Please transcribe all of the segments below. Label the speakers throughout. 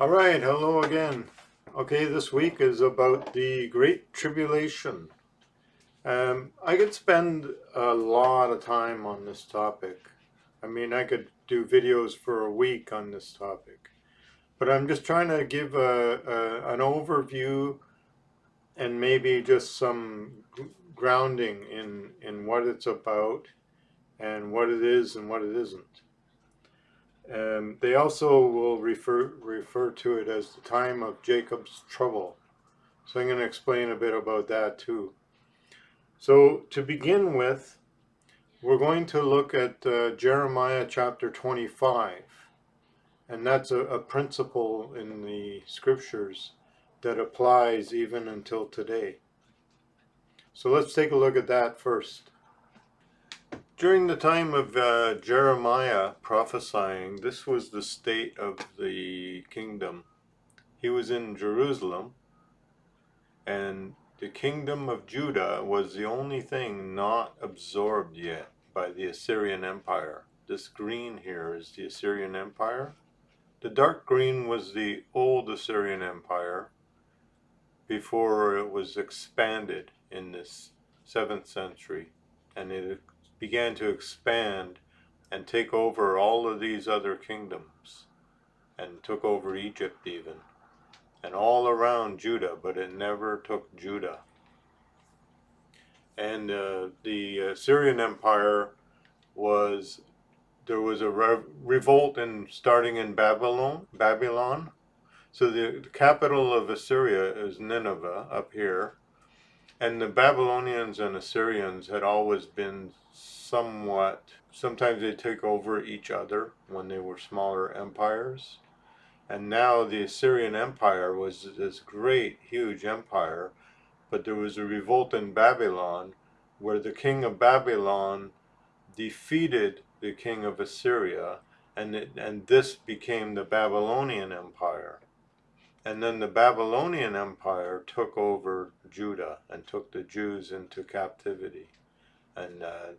Speaker 1: All right, hello again. Okay, this week is about the Great Tribulation. Um, I could spend a lot of time on this topic. I mean, I could do videos for a week on this topic, but I'm just trying to give a, a an overview and maybe just some grounding in in what it's about and what it is and what it isn't. Um, they also will refer refer to it as the time of Jacob's trouble. So I'm going to explain a bit about that too. So to begin with, we're going to look at uh, Jeremiah chapter 25. And that's a, a principle in the scriptures that applies even until today. So let's take a look at that first. During the time of uh, Jeremiah prophesying, this was the state of the kingdom. He was in Jerusalem, and the kingdom of Judah was the only thing not absorbed yet by the Assyrian Empire. This green here is the Assyrian Empire. The dark green was the old Assyrian Empire before it was expanded in this 7th century and it began to expand and take over all of these other kingdoms and took over Egypt even and all around Judah, but it never took Judah. And uh, the Assyrian Empire was there was a re revolt in starting in Babylon. Babylon. So the, the capital of Assyria is Nineveh up here, and the Babylonians and Assyrians had always been somewhat, sometimes they take over each other when they were smaller empires. And now the Assyrian Empire was this great, huge empire, but there was a revolt in Babylon where the king of Babylon defeated the king of Assyria, and, it, and this became the Babylonian Empire. And then the Babylonian Empire took over Judah and took the Jews into captivity. And uh,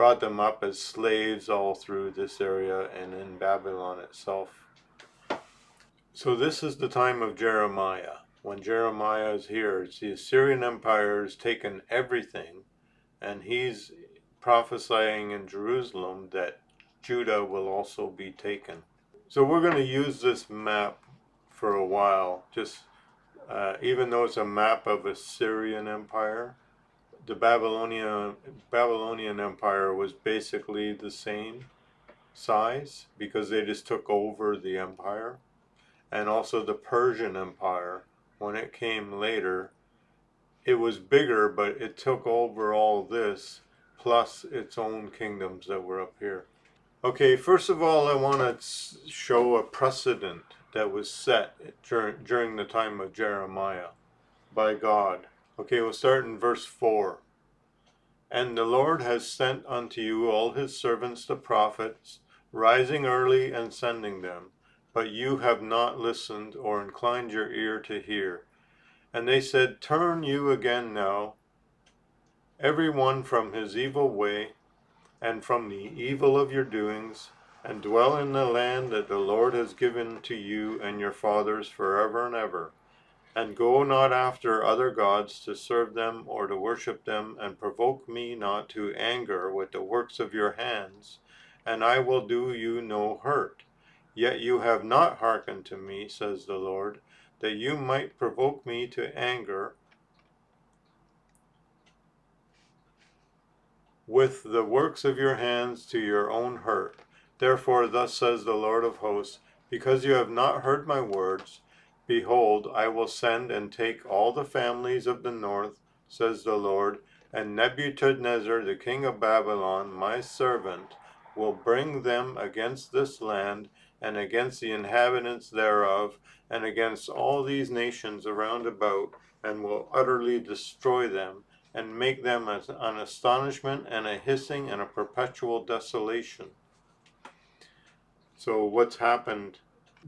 Speaker 1: brought them up as slaves all through this area and in Babylon itself. So this is the time of Jeremiah. When Jeremiah is here, it's the Assyrian Empire has taken everything, and he's prophesying in Jerusalem that Judah will also be taken. So we're going to use this map for a while, just uh, even though it's a map of Assyrian Empire, the Babylonian Babylonian Empire was basically the same size because they just took over the empire. And also the Persian Empire when it came later it was bigger but it took over all this plus its own kingdoms that were up here. Okay first of all I want to show a precedent that was set during, the time of Jeremiah by God Okay, we'll start in verse 4. And the Lord has sent unto you all his servants the prophets, rising early and sending them. But you have not listened or inclined your ear to hear. And they said, Turn you again now, every one from his evil way, and from the evil of your doings, and dwell in the land that the Lord has given to you and your fathers forever and ever and go not after other gods to serve them or to worship them, and provoke me not to anger with the works of your hands, and I will do you no hurt. Yet you have not hearkened to me, says the Lord, that you might provoke me to anger with the works of your hands to your own hurt. Therefore, thus says the Lord of hosts, because you have not heard my words, Behold, I will send and take all the families of the north, says the Lord, and Nebuchadnezzar the king of Babylon, my servant, will bring them against this land, and against the inhabitants thereof, and against all these nations around about, and will utterly destroy them, and make them an astonishment and a hissing and a perpetual desolation. So what's happened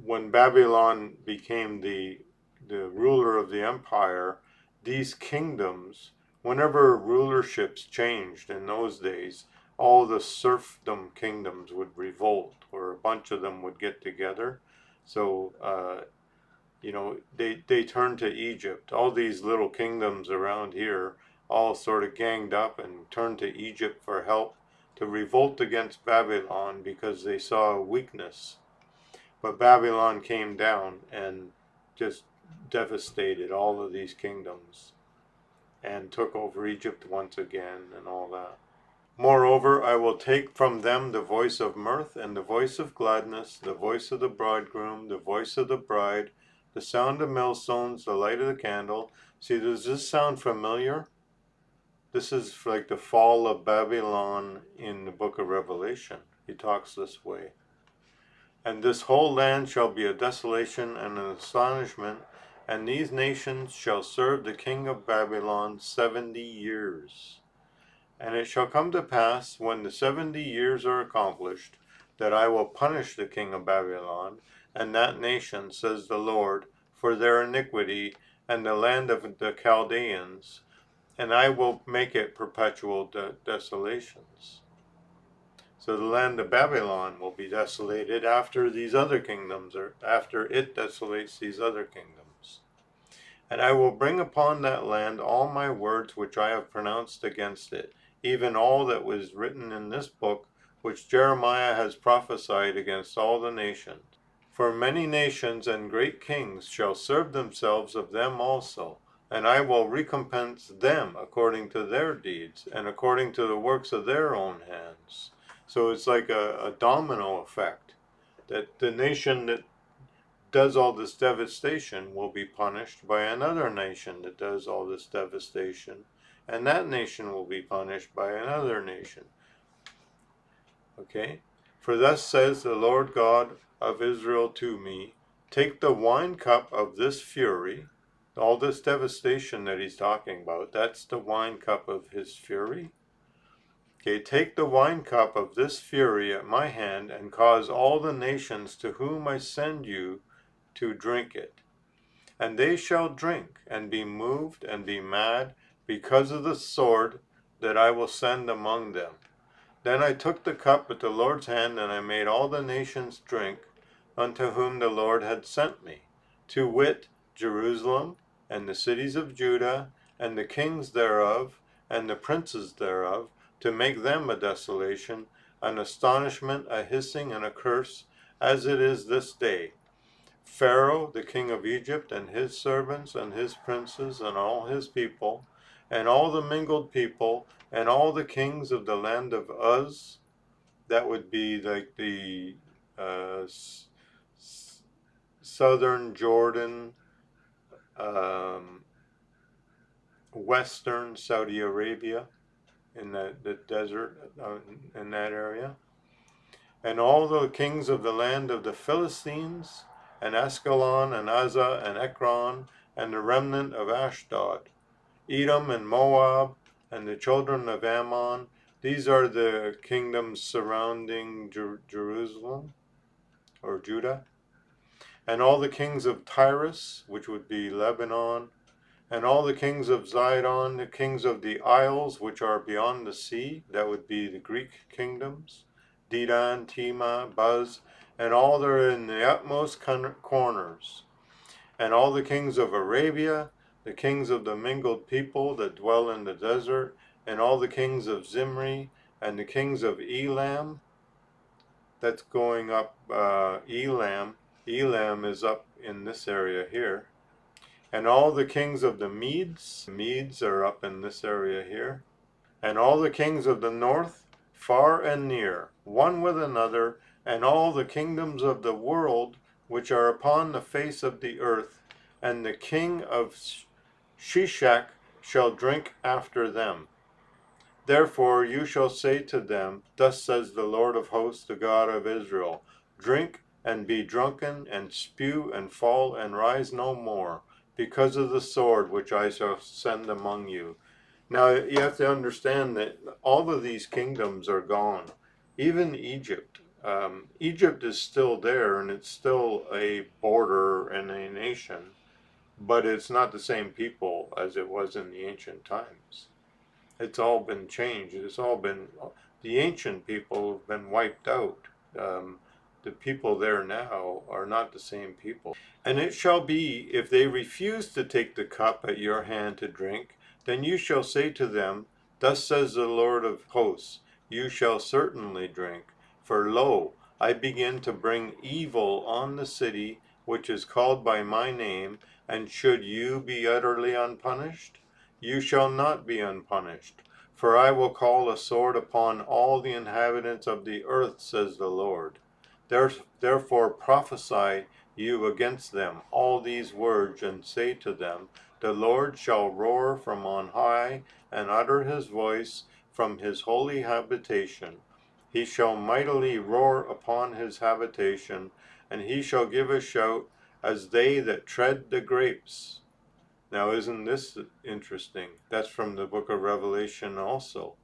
Speaker 1: when Babylon became the the ruler of the empire, these kingdoms, whenever rulerships changed in those days, all the serfdom kingdoms would revolt, or a bunch of them would get together. So uh, you know, they, they turned to Egypt. All these little kingdoms around here all sort of ganged up and turned to Egypt for help to revolt against Babylon because they saw weakness. But Babylon came down and just devastated all of these kingdoms and took over Egypt once again and all that. Moreover, I will take from them the voice of mirth and the voice of gladness, the voice of the bridegroom, the voice of the bride, the sound of millstones, the light of the candle. See, does this sound familiar? This is like the fall of Babylon in the book of Revelation. He talks this way. And this whole land shall be a desolation and an astonishment, and these nations shall serve the king of Babylon seventy years. And it shall come to pass, when the seventy years are accomplished, that I will punish the king of Babylon, and that nation, says the Lord, for their iniquity, and the land of the Chaldeans, and I will make it perpetual de desolations. So the land of Babylon will be desolated after these other kingdoms, or after it desolates these other kingdoms. And I will bring upon that land all my words which I have pronounced against it, even all that was written in this book, which Jeremiah has prophesied against all the nations. For many nations and great kings shall serve themselves of them also, and I will recompense them according to their deeds, and according to the works of their own hands. So it's like a, a domino effect, that the nation that does all this devastation will be punished by another nation that does all this devastation and that nation will be punished by another nation. Okay? For thus says the Lord God of Israel to me, Take the wine cup of this fury, all this devastation that he's talking about, that's the wine cup of his fury. Okay, take the wine cup of this fury at my hand and cause all the nations to whom I send you to drink it. And they shall drink and be moved and be mad because of the sword that I will send among them. Then I took the cup at the Lord's hand, and I made all the nations drink unto whom the Lord had sent me, to wit, Jerusalem, and the cities of Judah, and the kings thereof, and the princes thereof, to make them a desolation, an astonishment, a hissing, and a curse, as it is this day. Pharaoh, the king of Egypt, and his servants, and his princes, and all his people, and all the mingled people, and all the kings of the land of Uz, that would be like the uh, southern Jordan, um, western Saudi Arabia, in the, the desert uh, in that area, and all the kings of the land of the Philistines, and Ascalon, and Azza, and Ekron, and the remnant of Ashdod, Edom and Moab and the children of Ammon. These are the kingdoms surrounding Jer Jerusalem or Judah. And all the kings of Tyrus, which would be Lebanon, and all the kings of Zidon, the kings of the isles which are beyond the sea, that would be the Greek kingdoms, Dedan, Tema, Buz, and all that are in the utmost corners, and all the kings of Arabia, the kings of the mingled people that dwell in the desert, and all the kings of Zimri, and the kings of Elam. That's going up uh, Elam. Elam is up in this area here. And all the kings of the Medes, Medes are up in this area here. And all the kings of the north, far and near, one with another, and all the kingdoms of the world which are upon the face of the earth, and the king of Sheshach shall drink after them. Therefore you shall say to them, Thus says the Lord of hosts, the God of Israel, Drink and be drunken, and spew and fall and rise no more, because of the sword which I shall send among you. Now you have to understand that all of these kingdoms are gone. Even Egypt. Um, Egypt is still there, and it's still a border and a nation but it's not the same people as it was in the ancient times. It's all been changed. It's all been, the ancient people have been wiped out. Um, the people there now are not the same people. And it shall be, if they refuse to take the cup at your hand to drink, then you shall say to them, Thus says the Lord of hosts, You shall certainly drink. For lo, I begin to bring evil on the city which is called by my name, and should you be utterly unpunished? You shall not be unpunished. For I will call a sword upon all the inhabitants of the earth, says the Lord. Therefore prophesy you against them all these words, and say to them, The Lord shall roar from on high, and utter his voice from his holy habitation. He shall mightily roar upon his habitation, and he shall give a shout as they that tread the grapes. Now, isn't this interesting? That's from the book of Revelation also,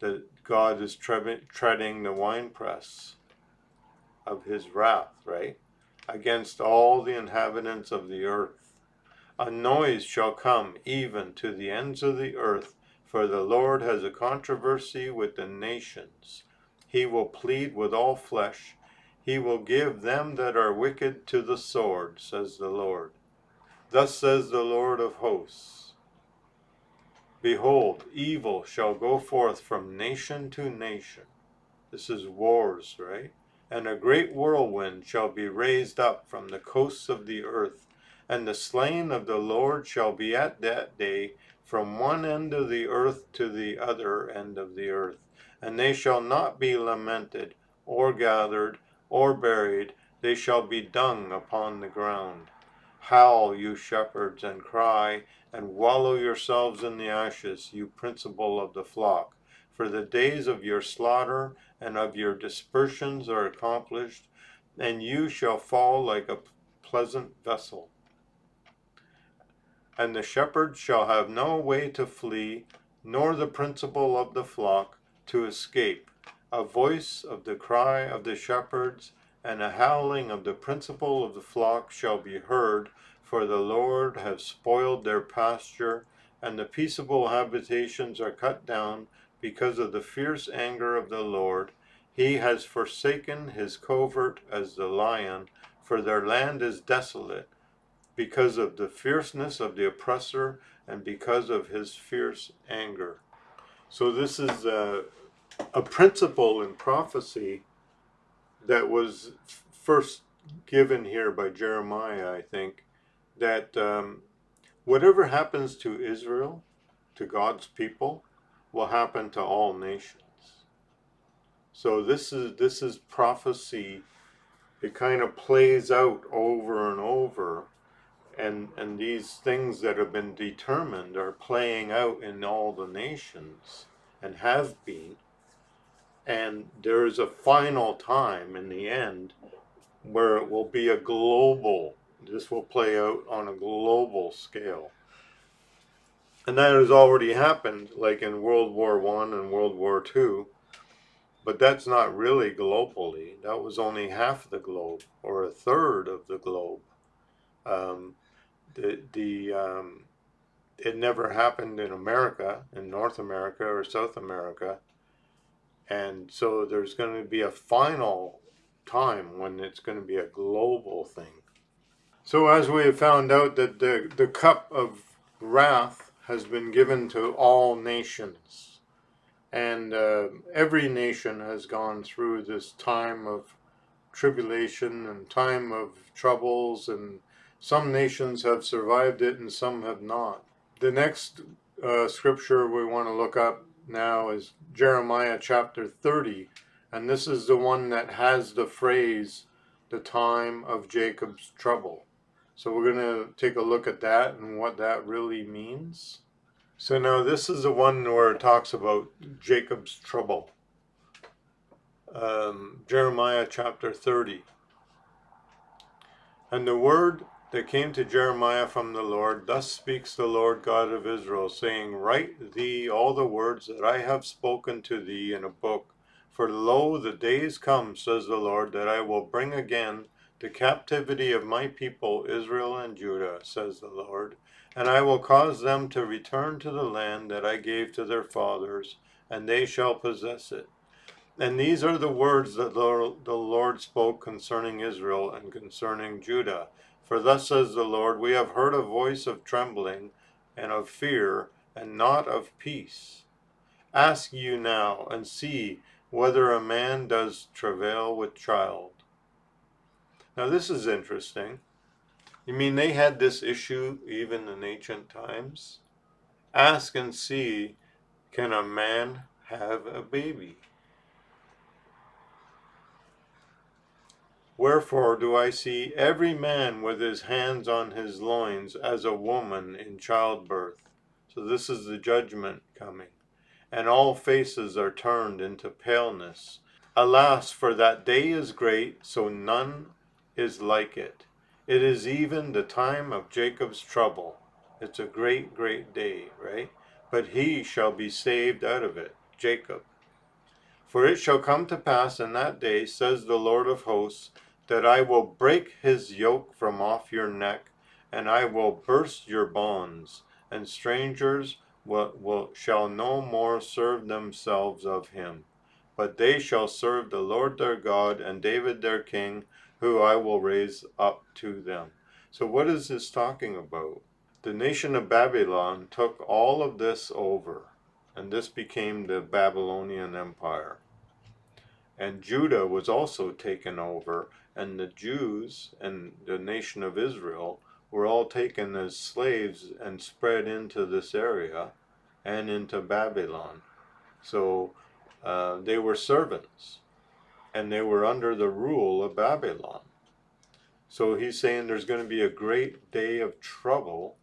Speaker 1: that God is treading the winepress of his wrath, right? Against all the inhabitants of the earth. A noise shall come even to the ends of the earth, for the Lord has a controversy with the nations. He will plead with all flesh. He will give them that are wicked to the sword, says the Lord. Thus says the Lord of hosts Behold, evil shall go forth from nation to nation. This is wars, right? And a great whirlwind shall be raised up from the coasts of the earth, and the slain of the Lord shall be at that day from one end of the earth to the other end of the earth. And they shall not be lamented, or gathered, or buried, they shall be dung upon the ground. Howl, you shepherds, and cry, and wallow yourselves in the ashes, you principal of the flock. For the days of your slaughter and of your dispersions are accomplished, and you shall fall like a pleasant vessel. And the shepherds shall have no way to flee, nor the principal of the flock to escape. A voice of the cry of the shepherds and a howling of the principal of the flock shall be heard, for the Lord has spoiled their pasture, and the peaceable habitations are cut down because of the fierce anger of the Lord. He has forsaken his covert as the lion, for their land is desolate, because of the fierceness of the oppressor and because of his fierce anger. So, this is a, a principle in prophecy that was first given here by Jeremiah, I think, that um, whatever happens to Israel, to God's people, will happen to all nations. So this is this is prophecy. It kind of plays out over and over, and and these things that have been determined are playing out in all the nations and have been and there is a final time in the end where it will be a global, this will play out on a global scale. And that has already happened, like in World War One and World War Two, but that's not really globally. That was only half the globe, or a third of the globe. Um, the the um, it never happened in America, in North America or South America and so there's going to be a final time when it's going to be a global thing. So as we have found out that the, the cup of wrath has been given to all nations. And uh, every nation has gone through this time of tribulation and time of troubles, and some nations have survived it and some have not. The next uh, scripture we want to look up now is Jeremiah chapter 30, and this is the one that has the phrase, the time of Jacob's trouble. So we're going to take a look at that and what that really means. So now this is the one where it talks about Jacob's trouble. Um, Jeremiah chapter 30. And the word that came to Jeremiah from the Lord, Thus speaks the Lord God of Israel, saying, Write thee all the words that I have spoken to thee in a book. For lo, the days come, says the Lord, that I will bring again the captivity of my people Israel and Judah, says the Lord, and I will cause them to return to the land that I gave to their fathers, and they shall possess it. And these are the words that the Lord spoke concerning Israel and concerning Judah. For thus says the Lord, We have heard a voice of trembling and of fear, and not of peace. Ask you now, and see whether a man does travail with child. Now, this is interesting. You mean they had this issue even in ancient times? Ask and see can a man have a baby? Wherefore do I see every man with his hands on his loins as a woman in childbirth. So this is the judgment coming. And all faces are turned into paleness. Alas, for that day is great, so none is like it. It is even the time of Jacob's trouble. It's a great, great day, right? But he shall be saved out of it, Jacob. For it shall come to pass in that day, says the Lord of hosts, that I will break his yoke from off your neck, and I will burst your bonds, and strangers will, will, shall no more serve themselves of him, but they shall serve the Lord their God and David their king, who I will raise up to them. So, what is this talking about? The nation of Babylon took all of this over, and this became the Babylonian Empire. And Judah was also taken over, and the Jews and the nation of Israel were all taken as slaves and spread into this area and into Babylon. So uh, they were servants and they were under the rule of Babylon. So he's saying there's going to be a great day of trouble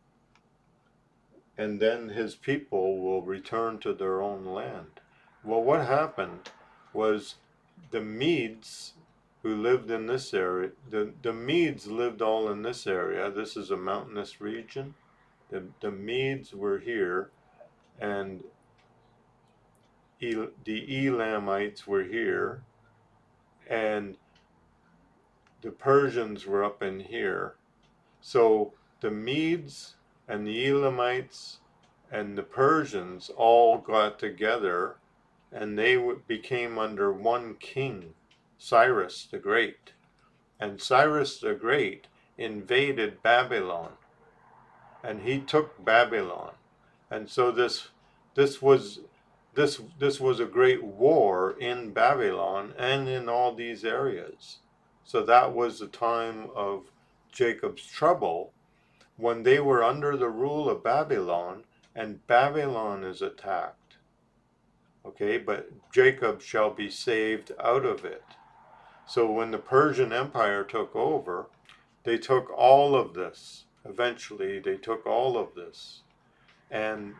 Speaker 1: and then his people will return to their own land. Well, what happened was the Medes who lived in this area. The, the Medes lived all in this area. This is a mountainous region. The, the Medes were here, and El, the Elamites were here, and the Persians were up in here. So the Medes and the Elamites and the Persians all got together and they became under one king Cyrus the Great. And Cyrus the Great invaded Babylon. And he took Babylon. And so this this was this this was a great war in Babylon and in all these areas. So that was the time of Jacob's trouble when they were under the rule of Babylon and Babylon is attacked. Okay, but Jacob shall be saved out of it. So when the Persian Empire took over, they took all of this. Eventually, they took all of this. And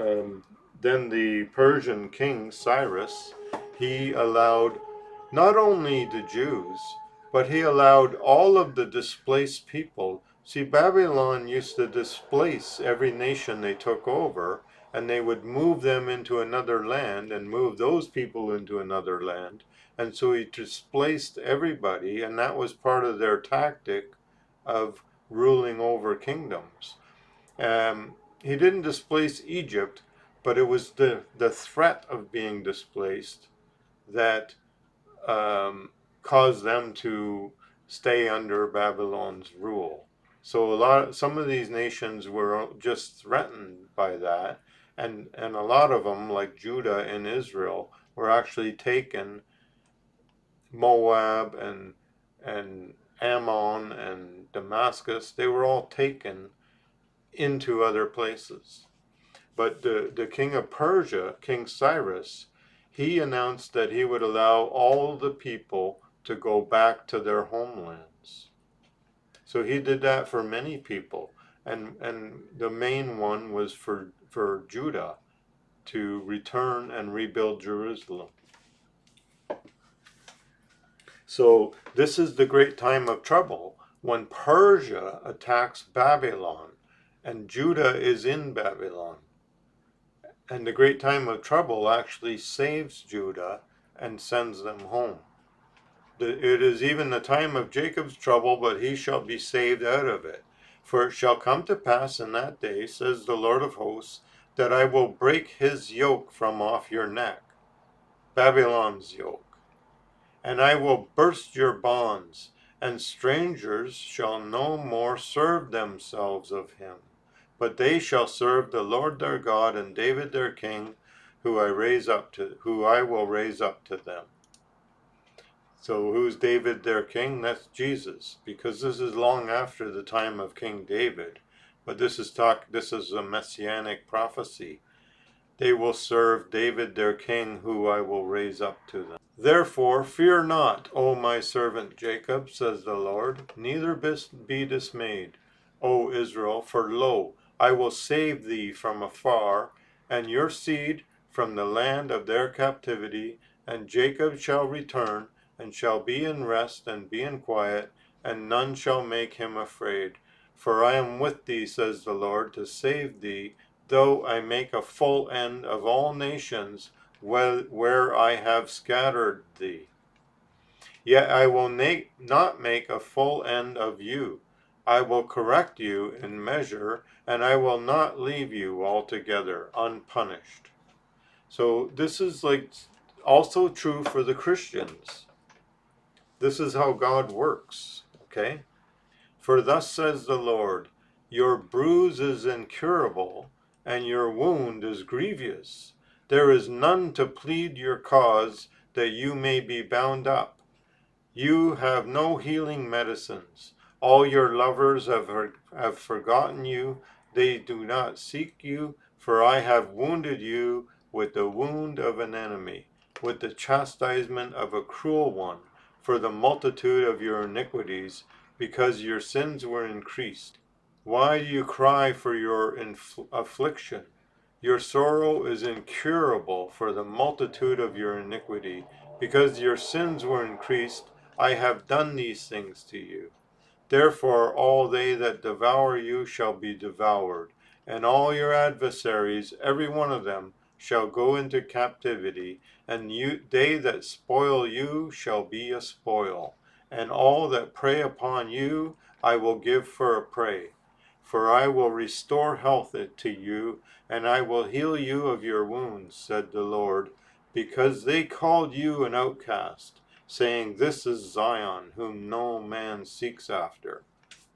Speaker 1: um, then the Persian king, Cyrus, he allowed not only the Jews, but he allowed all of the displaced people. See, Babylon used to displace every nation they took over, and they would move them into another land and move those people into another land. And so he displaced everybody, and that was part of their tactic of ruling over kingdoms. Um, he didn't displace Egypt, but it was the, the threat of being displaced that um, caused them to stay under Babylon's rule. So a lot, some of these nations were just threatened by that, and and a lot of them, like Judah and Israel, were actually taken Moab and and Ammon and Damascus, they were all taken into other places. But the, the king of Persia, King Cyrus, he announced that he would allow all the people to go back to their homelands. So he did that for many people. And, and the main one was for, for Judah to return and rebuild Jerusalem. So this is the great time of trouble when Persia attacks Babylon and Judah is in Babylon. And the great time of trouble actually saves Judah and sends them home. It is even the time of Jacob's trouble, but he shall be saved out of it. For it shall come to pass in that day, says the Lord of hosts, that I will break his yoke from off your neck. Babylon's yoke. And I will burst your bonds, and strangers shall no more serve themselves of him, but they shall serve the Lord their God and David their king, who I raise up to who I will raise up to them. So who's David their king? That's Jesus, because this is long after the time of King David. But this is talk this is a messianic prophecy. They will serve David their king, who I will raise up to them. Therefore fear not, O my servant Jacob, says the Lord, neither be dismayed, O Israel, for lo, I will save thee from afar, and your seed from the land of their captivity, and Jacob shall return, and shall be in rest and be in quiet, and none shall make him afraid. For I am with thee, says the Lord, to save thee, though I make a full end of all nations where I have scattered thee. Yet I will not make a full end of you. I will correct you in measure, and I will not leave you altogether unpunished. So this is like also true for the Christians. This is how God works, okay? For thus says the Lord, Your bruise is incurable, and your wound is grievous. There is none to plead your cause, that you may be bound up. You have no healing medicines. All your lovers have, have forgotten you. They do not seek you, for I have wounded you with the wound of an enemy, with the chastisement of a cruel one, for the multitude of your iniquities, because your sins were increased. Why do you cry for your affliction? Your sorrow is incurable for the multitude of your iniquity, because your sins were increased. I have done these things to you. Therefore, all they that devour you shall be devoured, and all your adversaries, every one of them, shall go into captivity, and you, they that spoil you shall be a spoil, and all that prey upon you I will give for a prey. For I will restore health to you, and I will heal you of your wounds, said the Lord, because they called you an outcast, saying, This is Zion, whom no man seeks after.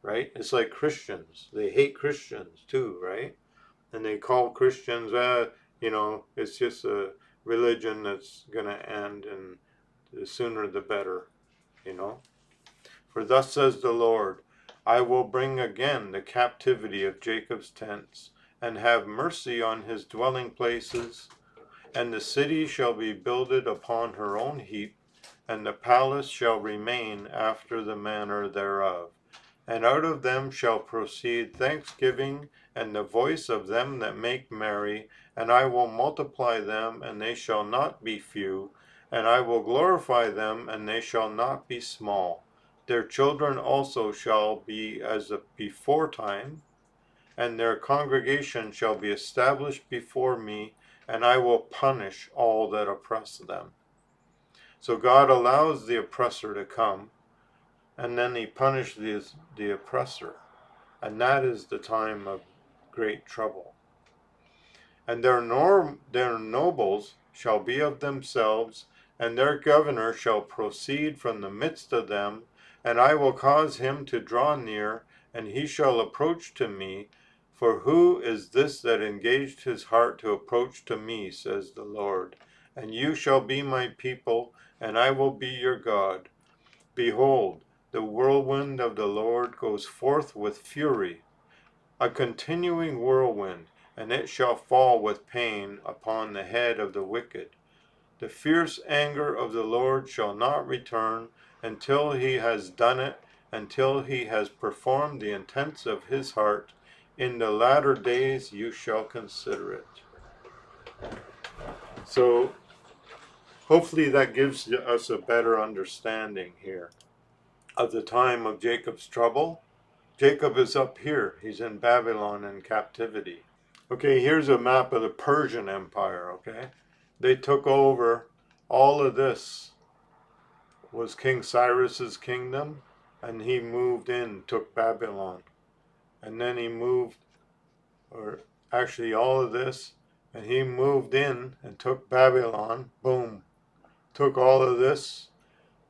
Speaker 1: Right? It's like Christians. They hate Christians too, right? And they call Christians, uh, you know, it's just a religion that's going to end, and the sooner the better, you know. For thus says the Lord, I will bring again the captivity of Jacob's tents, and have mercy on his dwelling places, and the city shall be builded upon her own heap, and the palace shall remain after the manner thereof. And out of them shall proceed thanksgiving and the voice of them that make merry, and I will multiply them, and they shall not be few, and I will glorify them, and they shall not be small. Their children also shall be as before time, and their congregation shall be established before me, and I will punish all that oppress them. So God allows the oppressor to come and then he punishes the, the oppressor. And that is the time of great trouble. And their, norm, their nobles shall be of themselves, and their governor shall proceed from the midst of them, and I will cause him to draw near, and he shall approach to me. For who is this that engaged his heart to approach to me, says the Lord? And you shall be my people, and I will be your God. Behold, the whirlwind of the Lord goes forth with fury, a continuing whirlwind, and it shall fall with pain upon the head of the wicked. The fierce anger of the Lord shall not return until he has done it, until he has performed the intents of his heart. In the latter days you shall consider it. So, hopefully, that gives us a better understanding here of the time of Jacob's trouble. Jacob is up here. He's in Babylon in captivity. Okay, here's a map of the Persian Empire, okay? They took over all of this was King Cyrus's kingdom and he moved in, took Babylon. And then he moved or actually all of this and he moved in and took Babylon. Boom. Took all of this,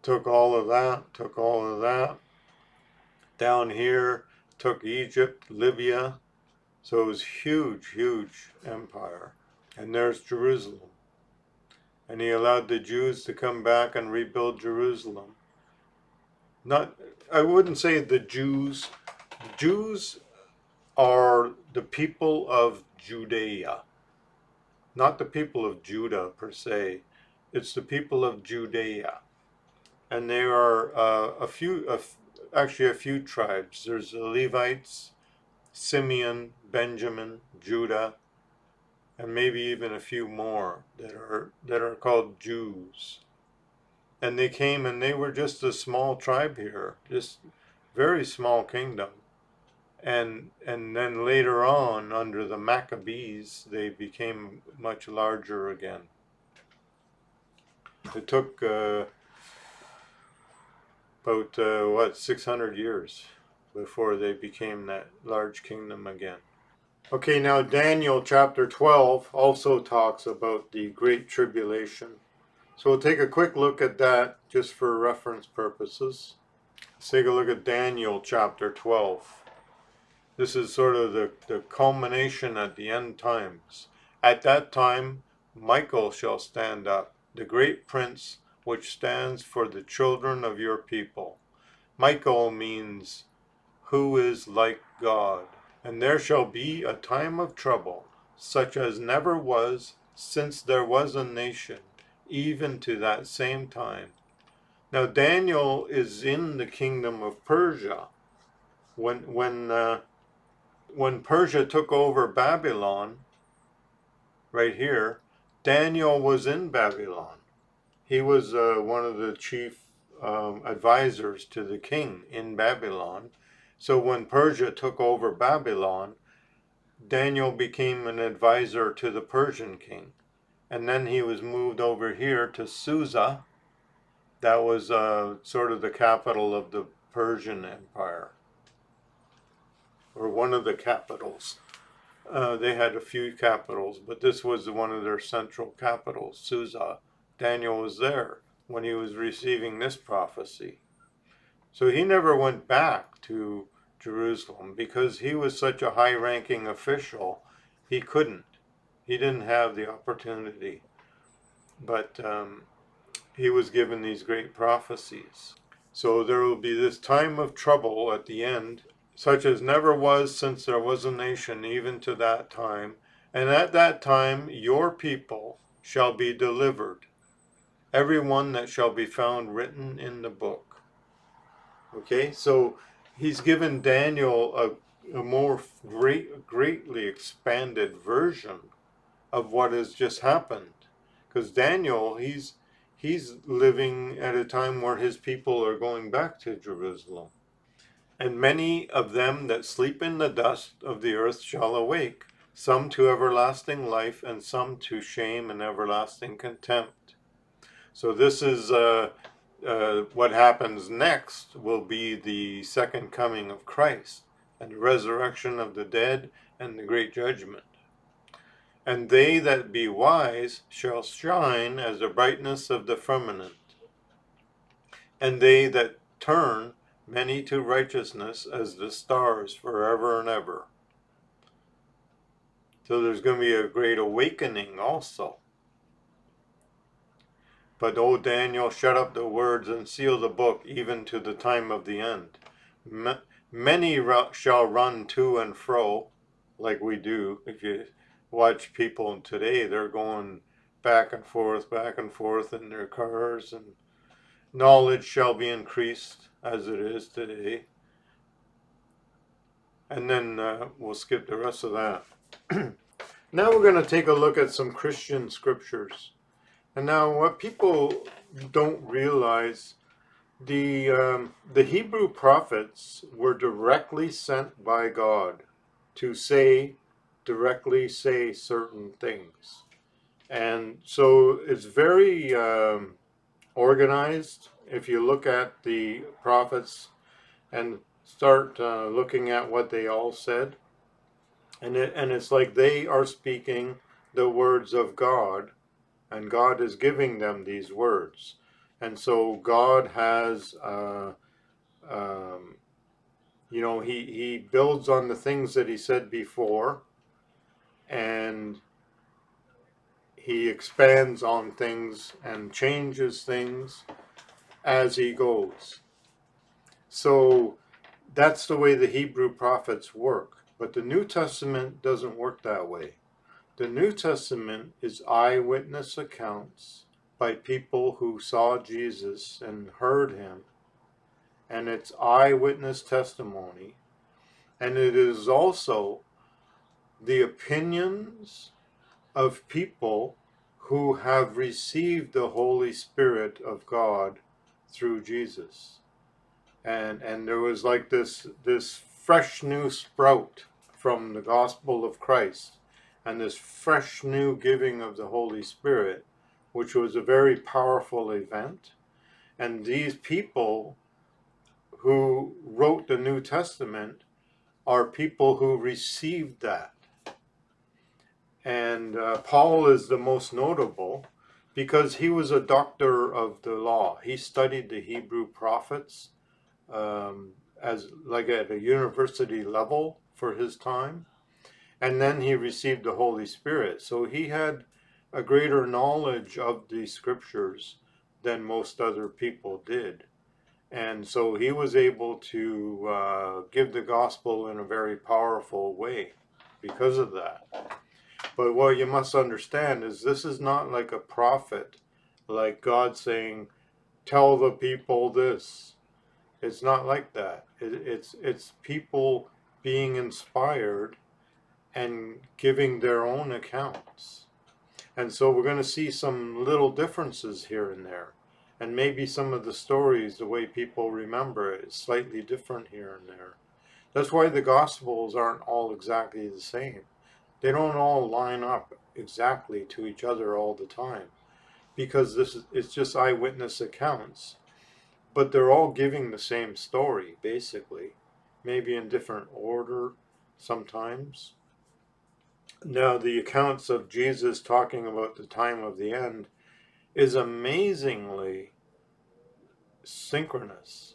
Speaker 1: took all of that, took all of that. Down here, took Egypt, Libya. So it was huge, huge empire. And there's Jerusalem. And he allowed the Jews to come back and rebuild Jerusalem. Not, I wouldn't say the Jews. Jews are the people of Judea, not the people of Judah per se. It's the people of Judea, and there are uh, a few, actually a few tribes. There's the Levites, Simeon, Benjamin, Judah, and maybe even a few more that are that are called Jews. And they came and they were just a small tribe here, just very small kingdom and and then later on under the Maccabees they became much larger again. It took uh, about uh, what 600 years before they became that large kingdom again. Okay, now Daniel chapter 12 also talks about the great tribulation. So we'll take a quick look at that just for reference purposes. Let's take a look at Daniel chapter 12. This is sort of the, the culmination at the end times. At that time, Michael shall stand up, the great prince which stands for the children of your people. Michael means who is like God. And there shall be a time of trouble, such as never was since there was a nation, even to that same time. Now Daniel is in the kingdom of Persia. When when uh, when Persia took over Babylon, right here, Daniel was in Babylon. He was uh, one of the chief um, advisors to the king in Babylon. So when Persia took over Babylon, Daniel became an advisor to the Persian king. And then he was moved over here to Susa. That was uh, sort of the capital of the Persian Empire or one of the capitals. Uh, they had a few capitals, but this was one of their central capitals, Susa. Daniel was there when he was receiving this prophecy. So he never went back to Jerusalem because he was such a high ranking official, he couldn't. He didn't have the opportunity. But um, he was given these great prophecies. So there will be this time of trouble at the end such as never was since there was a nation, even to that time. And at that time your people shall be delivered, every one that shall be found written in the book. Okay, so he's given Daniel a, a more great, greatly expanded version of what has just happened. Because Daniel, he's he's living at a time where his people are going back to Jerusalem. And many of them that sleep in the dust of the earth shall awake, some to everlasting life, and some to shame and everlasting contempt. So this is uh, uh, what happens next will be the second coming of Christ, and the resurrection of the dead, and the great judgment. And they that be wise shall shine as the brightness of the firmament. And they that turn many to righteousness as the stars forever and ever. So there's going to be a great awakening also. But, O Daniel, shut up the words and seal the book even to the time of the end. Many shall run to and fro, like we do. If you watch people today, they're going back and forth, back and forth in their cars, and knowledge shall be increased as it is today. And then uh, we'll skip the rest of that. now we're going to take a look at some Christian scriptures. And now what people don't realize, the, um, the Hebrew prophets were directly sent by God to say, directly say certain things. And so it's very um, organized if you look at the prophets and start uh, looking at what they all said, and it, and it's like they are speaking the words of God, and God is giving them these words. And so God has, uh, um, you know, he, he builds on the things that he said before, and he expands on things and changes things as he goes. So that's the way the Hebrew prophets work. But the New Testament doesn't work that way. The New Testament is eyewitness accounts by people who saw Jesus and heard him, and it's eyewitness testimony, and it is also the opinions of people who have received the Holy Spirit of God through Jesus. And and there was like this this fresh new sprout from the gospel of Christ and this fresh new giving of the Holy Spirit, which was a very powerful event. And these people who wrote the New Testament are people who received that. And uh, Paul is the most notable because he was a doctor of the law. He studied the Hebrew prophets um, as like at a university level for his time. And then he received the Holy Spirit. So he had a greater knowledge of the scriptures than most other people did. And so he was able to uh, give the gospel in a very powerful way because of that. But what you must understand is this is not like a prophet, like God saying, tell the people this. It's not like that. It, it's, it's people being inspired and giving their own accounts. And so we're going to see some little differences here and there. And maybe some of the stories, the way people remember it, is slightly different here and there. That's why the Gospels aren't all exactly the same. They don't all line up exactly to each other all the time. Because this is it's just eyewitness accounts. But they're all giving the same story, basically. Maybe in different order sometimes. Now, the accounts of Jesus talking about the time of the end is amazingly synchronous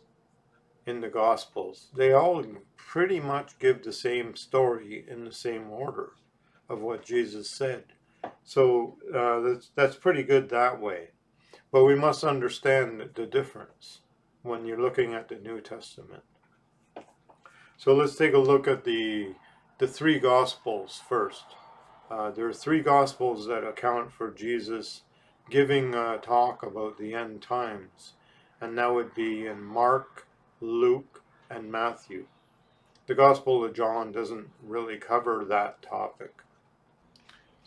Speaker 1: in the Gospels. They all pretty much give the same story in the same order of what Jesus said. So uh, that's, that's pretty good that way. But we must understand the difference when you're looking at the New Testament. So let's take a look at the, the three Gospels first. Uh, there are three Gospels that account for Jesus giving a talk about the end times, and that would be in Mark, Luke, and Matthew. The Gospel of John doesn't really cover that topic.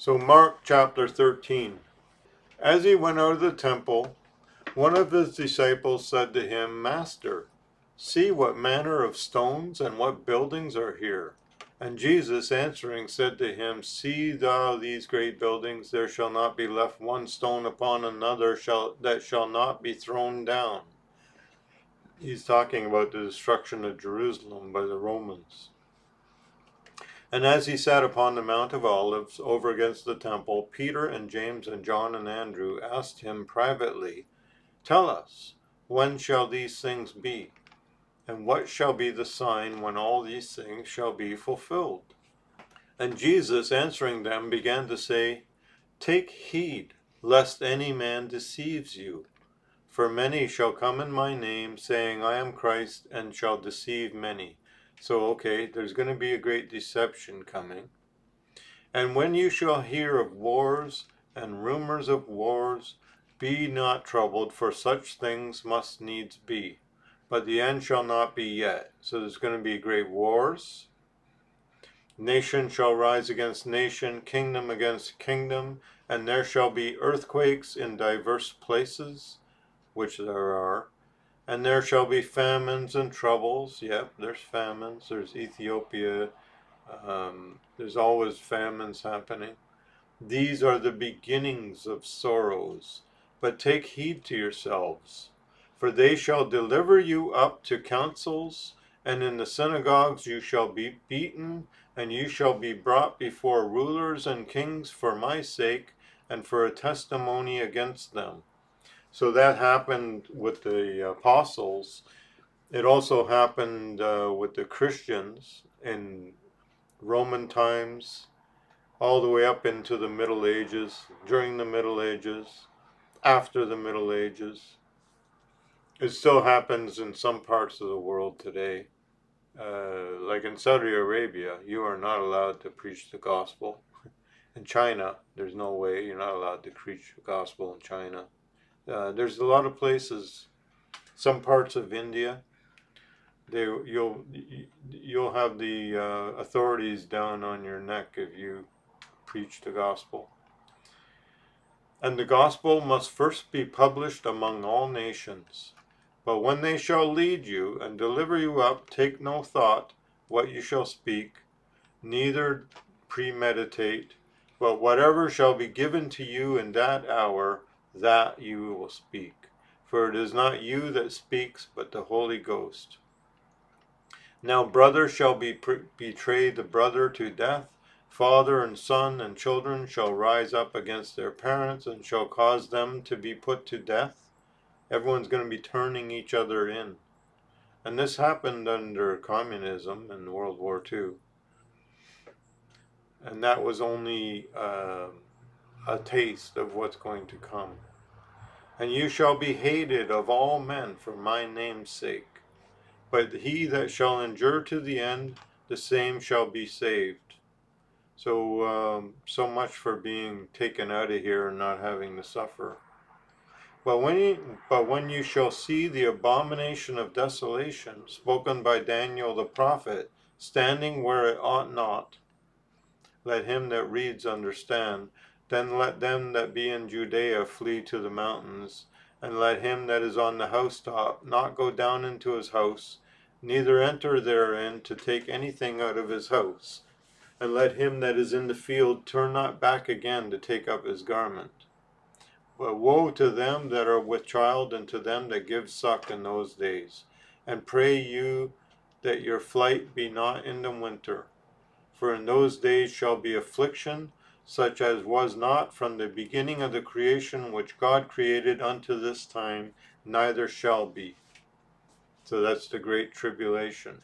Speaker 1: So, Mark chapter 13. As he went out of the temple, one of his disciples said to him, Master, see what manner of stones and what buildings are here. And Jesus answering said to him, See thou these great buildings, there shall not be left one stone upon another shall, that shall not be thrown down. He's talking about the destruction of Jerusalem by the Romans. And as he sat upon the Mount of Olives over against the temple, Peter and James and John and Andrew asked him privately, Tell us, when shall these things be? And what shall be the sign when all these things shall be fulfilled? And Jesus answering them began to say, Take heed, lest any man deceives you. For many shall come in my name, saying, I am Christ, and shall deceive many. So, okay, there's going to be a great deception coming. And when you shall hear of wars and rumors of wars, be not troubled, for such things must needs be but the end shall not be yet. So there's going to be great wars. Nation shall rise against nation, kingdom against kingdom, and there shall be earthquakes in diverse places, which there are. And there shall be famines and troubles. Yep, there's famines. There's Ethiopia. Um, there's always famines happening. These are the beginnings of sorrows. But take heed to yourselves for they shall deliver you up to councils, and in the synagogues you shall be beaten, and you shall be brought before rulers and kings for my sake, and for a testimony against them. So that happened with the apostles. It also happened uh, with the Christians in Roman times, all the way up into the Middle Ages, during the Middle Ages, after the Middle Ages. It still happens in some parts of the world today. Uh, like in Saudi Arabia, you are not allowed to preach the gospel. In China, there's no way you're not allowed to preach the gospel in China. Uh, there's a lot of places, some parts of India, they you'll you'll have the uh, authorities down on your neck if you preach the gospel. And the gospel must first be published among all nations. But when they shall lead you and deliver you up, take no thought what you shall speak, neither premeditate, but whatever shall be given to you in that hour, that you will speak. For it is not you that speaks, but the Holy Ghost. Now brother shall be betray the brother to death, father and son and children shall rise up against their parents and shall cause them to be put to death. Everyone's going to be turning each other in. And this happened under communism in World War II. And that was only uh, a taste of what's going to come. And you shall be hated of all men for my name's sake. But he that shall endure to the end, the same shall be saved. So, um, so much for being taken out of here and not having to suffer. But when, you, but when you shall see the abomination of desolation, spoken by Daniel the prophet, standing where it ought not, let him that reads understand. Then let them that be in Judea flee to the mountains, and let him that is on the housetop not go down into his house, neither enter therein to take anything out of his house. And let him that is in the field turn not back again to take up his garment. But woe to them that are with child and to them that give suck in those days. And pray you that your flight be not in the winter. For in those days shall be affliction, such as was not from the beginning of the creation which God created unto this time, neither shall be. So that's the great tribulation.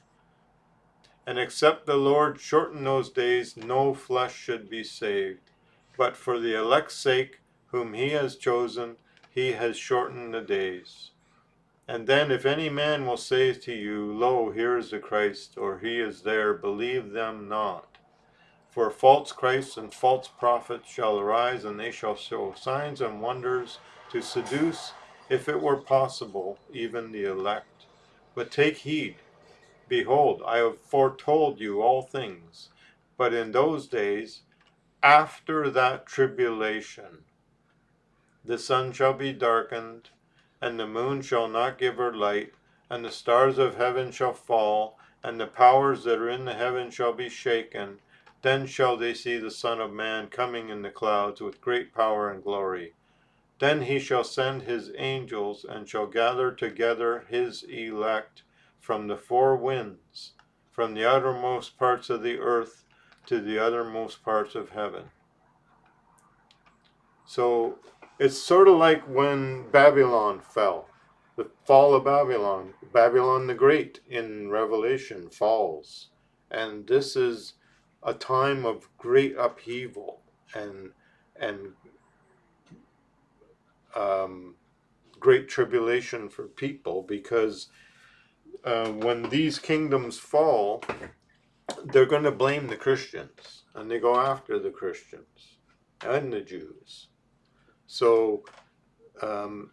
Speaker 1: And except the Lord shorten those days, no flesh should be saved. But for the elect's sake, whom he has chosen, he has shortened the days. And then, if any man will say to you, Lo, here is the Christ, or he is there, believe them not. For false Christs and false prophets shall arise, and they shall show signs and wonders to seduce, if it were possible, even the elect. But take heed. Behold, I have foretold you all things. But in those days, after that tribulation, the sun shall be darkened, and the moon shall not give her light, and the stars of heaven shall fall, and the powers that are in the heaven shall be shaken. Then shall they see the Son of Man coming in the clouds with great power and glory. Then he shall send his angels, and shall gather together his elect from the four winds, from the uttermost parts of the earth to the uttermost parts of heaven. So it's sort of like when Babylon fell, the fall of Babylon. Babylon the Great in Revelation falls. And this is a time of great upheaval and and um, great tribulation for people because uh, when these kingdoms fall, they're going to blame the Christians and they go after the Christians and the Jews. So um,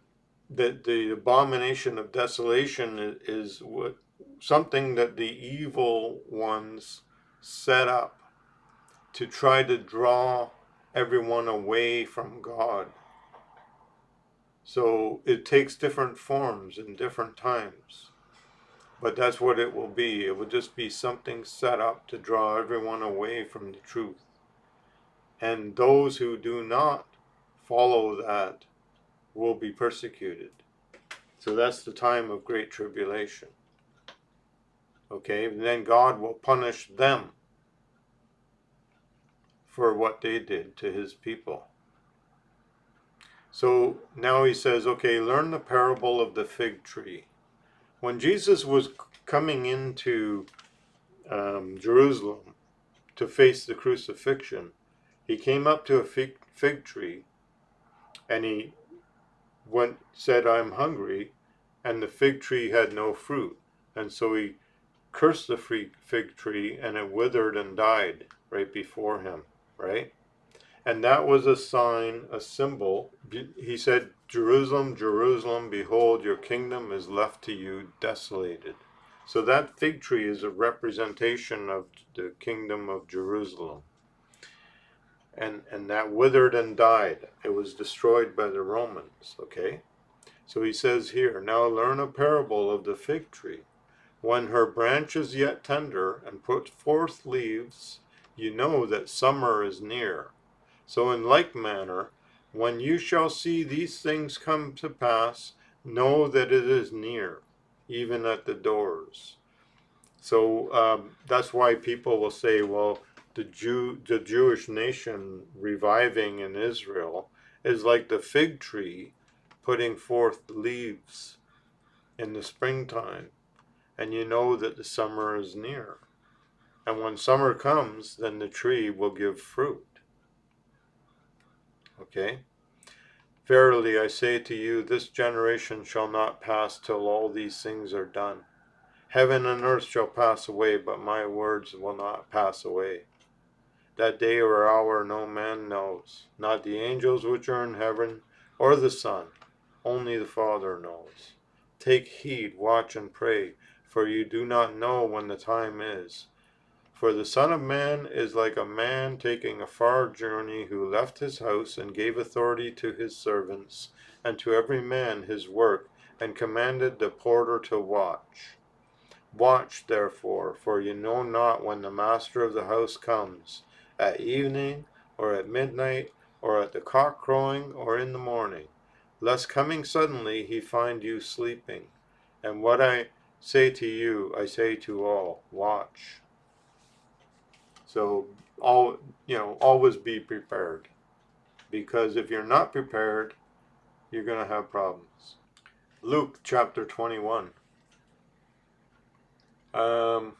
Speaker 1: the, the abomination of desolation is, is what, something that the evil ones set up to try to draw everyone away from God so it takes different forms in different times. But that's what it will be. It will just be something set up to draw everyone away from the truth. And those who do not follow that will be persecuted. So that's the time of great tribulation. Okay, and then God will punish them for what they did to his people. So now he says, okay, learn the parable of the fig tree. When Jesus was coming into um, Jerusalem to face the crucifixion, he came up to a fig, fig tree and he went said i'm hungry and the fig tree had no fruit and so he cursed the fig tree and it withered and died right before him right? And that was a sign a symbol. He said jerusalem jerusalem behold your kingdom is left to you desolated. So that fig tree is a representation of the kingdom of jerusalem. And and that withered and died. It was destroyed by the romans okay? So he says here now learn a parable of the fig tree. When her branch is yet tender and puts forth leaves you know that summer is near. So in like manner when you shall see these things come to pass know that it is near even at the doors. So um, that's why people will say well the Jew, the Jewish nation reviving in Israel is like the fig tree putting forth leaves in the springtime, and you know that the summer is near. And when summer comes, then the tree will give fruit. Okay? Verily I say to you, this generation shall not pass till all these things are done. Heaven and earth shall pass away, but my words will not pass away. That day or hour no man knows, not the angels which are in heaven, or the Son, only the Father knows. Take heed, watch and pray, for you do not know when the time is. For the Son of Man is like a man taking a far journey who left his house and gave authority to his servants, and to every man his work, and commanded the porter to watch. Watch, therefore, for you know not when the master of the house comes at evening, or at midnight, or at the cock crowing, or in the morning, lest coming suddenly he find you sleeping. And what I say to you, I say to all, watch. So, all you know, always be prepared, because if you're not prepared, you're going to have problems. Luke chapter 21. Um,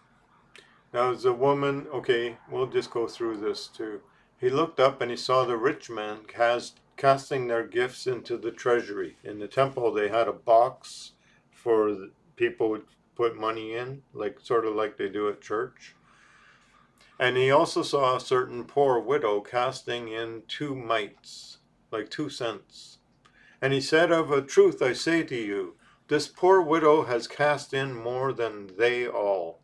Speaker 1: now, the woman, okay, we'll just go through this too. He looked up and he saw the rich men cast, casting their gifts into the treasury. In the temple, they had a box for people would put money in, like sort of like they do at church. And he also saw a certain poor widow casting in two mites, like two cents. And he said, Of a truth I say to you, this poor widow has cast in more than they all.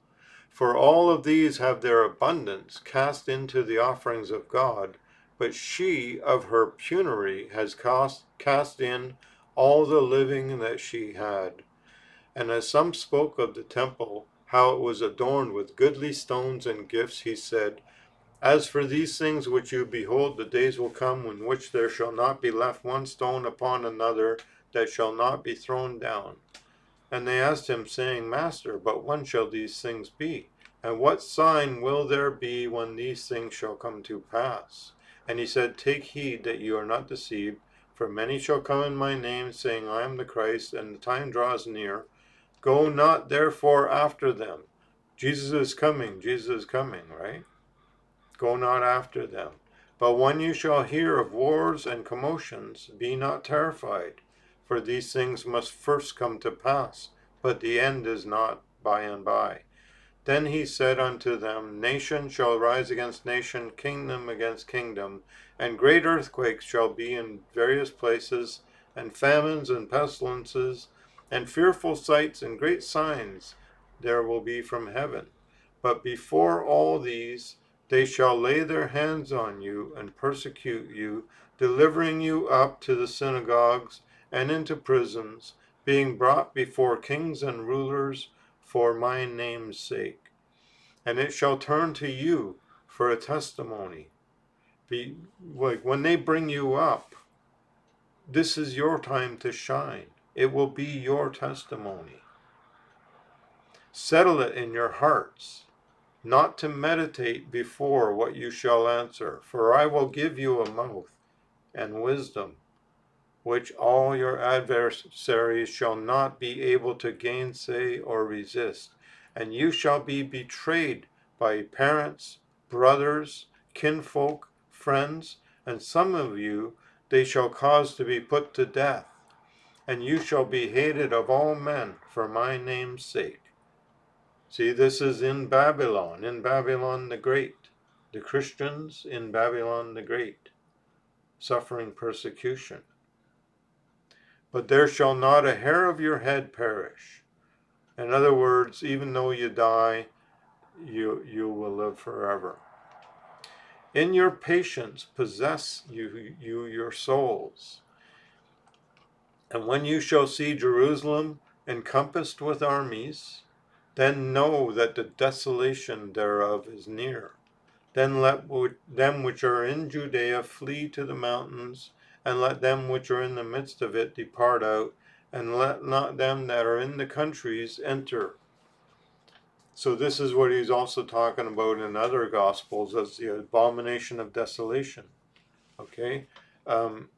Speaker 1: For all of these have their abundance cast into the offerings of God, but she of her penury has cast, cast in all the living that she had. And as some spoke of the temple, how it was adorned with goodly stones and gifts, he said, As for these things which you behold, the days will come in which there shall not be left one stone upon another that shall not be thrown down. And they asked him, saying, Master, but when shall these things be? And what sign will there be when these things shall come to pass? And he said, Take heed that you are not deceived, for many shall come in my name, saying, I am the Christ, and the time draws near. Go not therefore after them. Jesus is coming, Jesus is coming, right? Go not after them. But when you shall hear of wars and commotions, be not terrified for these things must first come to pass, but the end is not by and by. Then he said unto them, Nation shall rise against nation, kingdom against kingdom, and great earthquakes shall be in various places, and famines and pestilences, and fearful sights and great signs there will be from heaven. But before all these, they shall lay their hands on you and persecute you, delivering you up to the synagogues and into prisons, being brought before kings and rulers for my name's sake. And it shall turn to you for a testimony. Be, like when they bring you up, this is your time to shine. It will be your testimony. Settle it in your hearts, not to meditate before what you shall answer, for I will give you a mouth and wisdom which all your adversaries shall not be able to gainsay or resist. And you shall be betrayed by parents, brothers, kinfolk, friends, and some of you they shall cause to be put to death. And you shall be hated of all men for my name's sake. See, this is in Babylon, in Babylon the Great. The Christians in Babylon the Great, suffering persecution. But there shall not a hair of your head perish. In other words, even though you die, you, you will live forever. In your patience possess you, you your souls. And when you shall see Jerusalem encompassed with armies, then know that the desolation thereof is near. Then let them which are in Judea flee to the mountains, and let them which are in the midst of it depart out, and let not them that are in the countries enter. So this is what he's also talking about in other gospels as the abomination of desolation. Okay, um,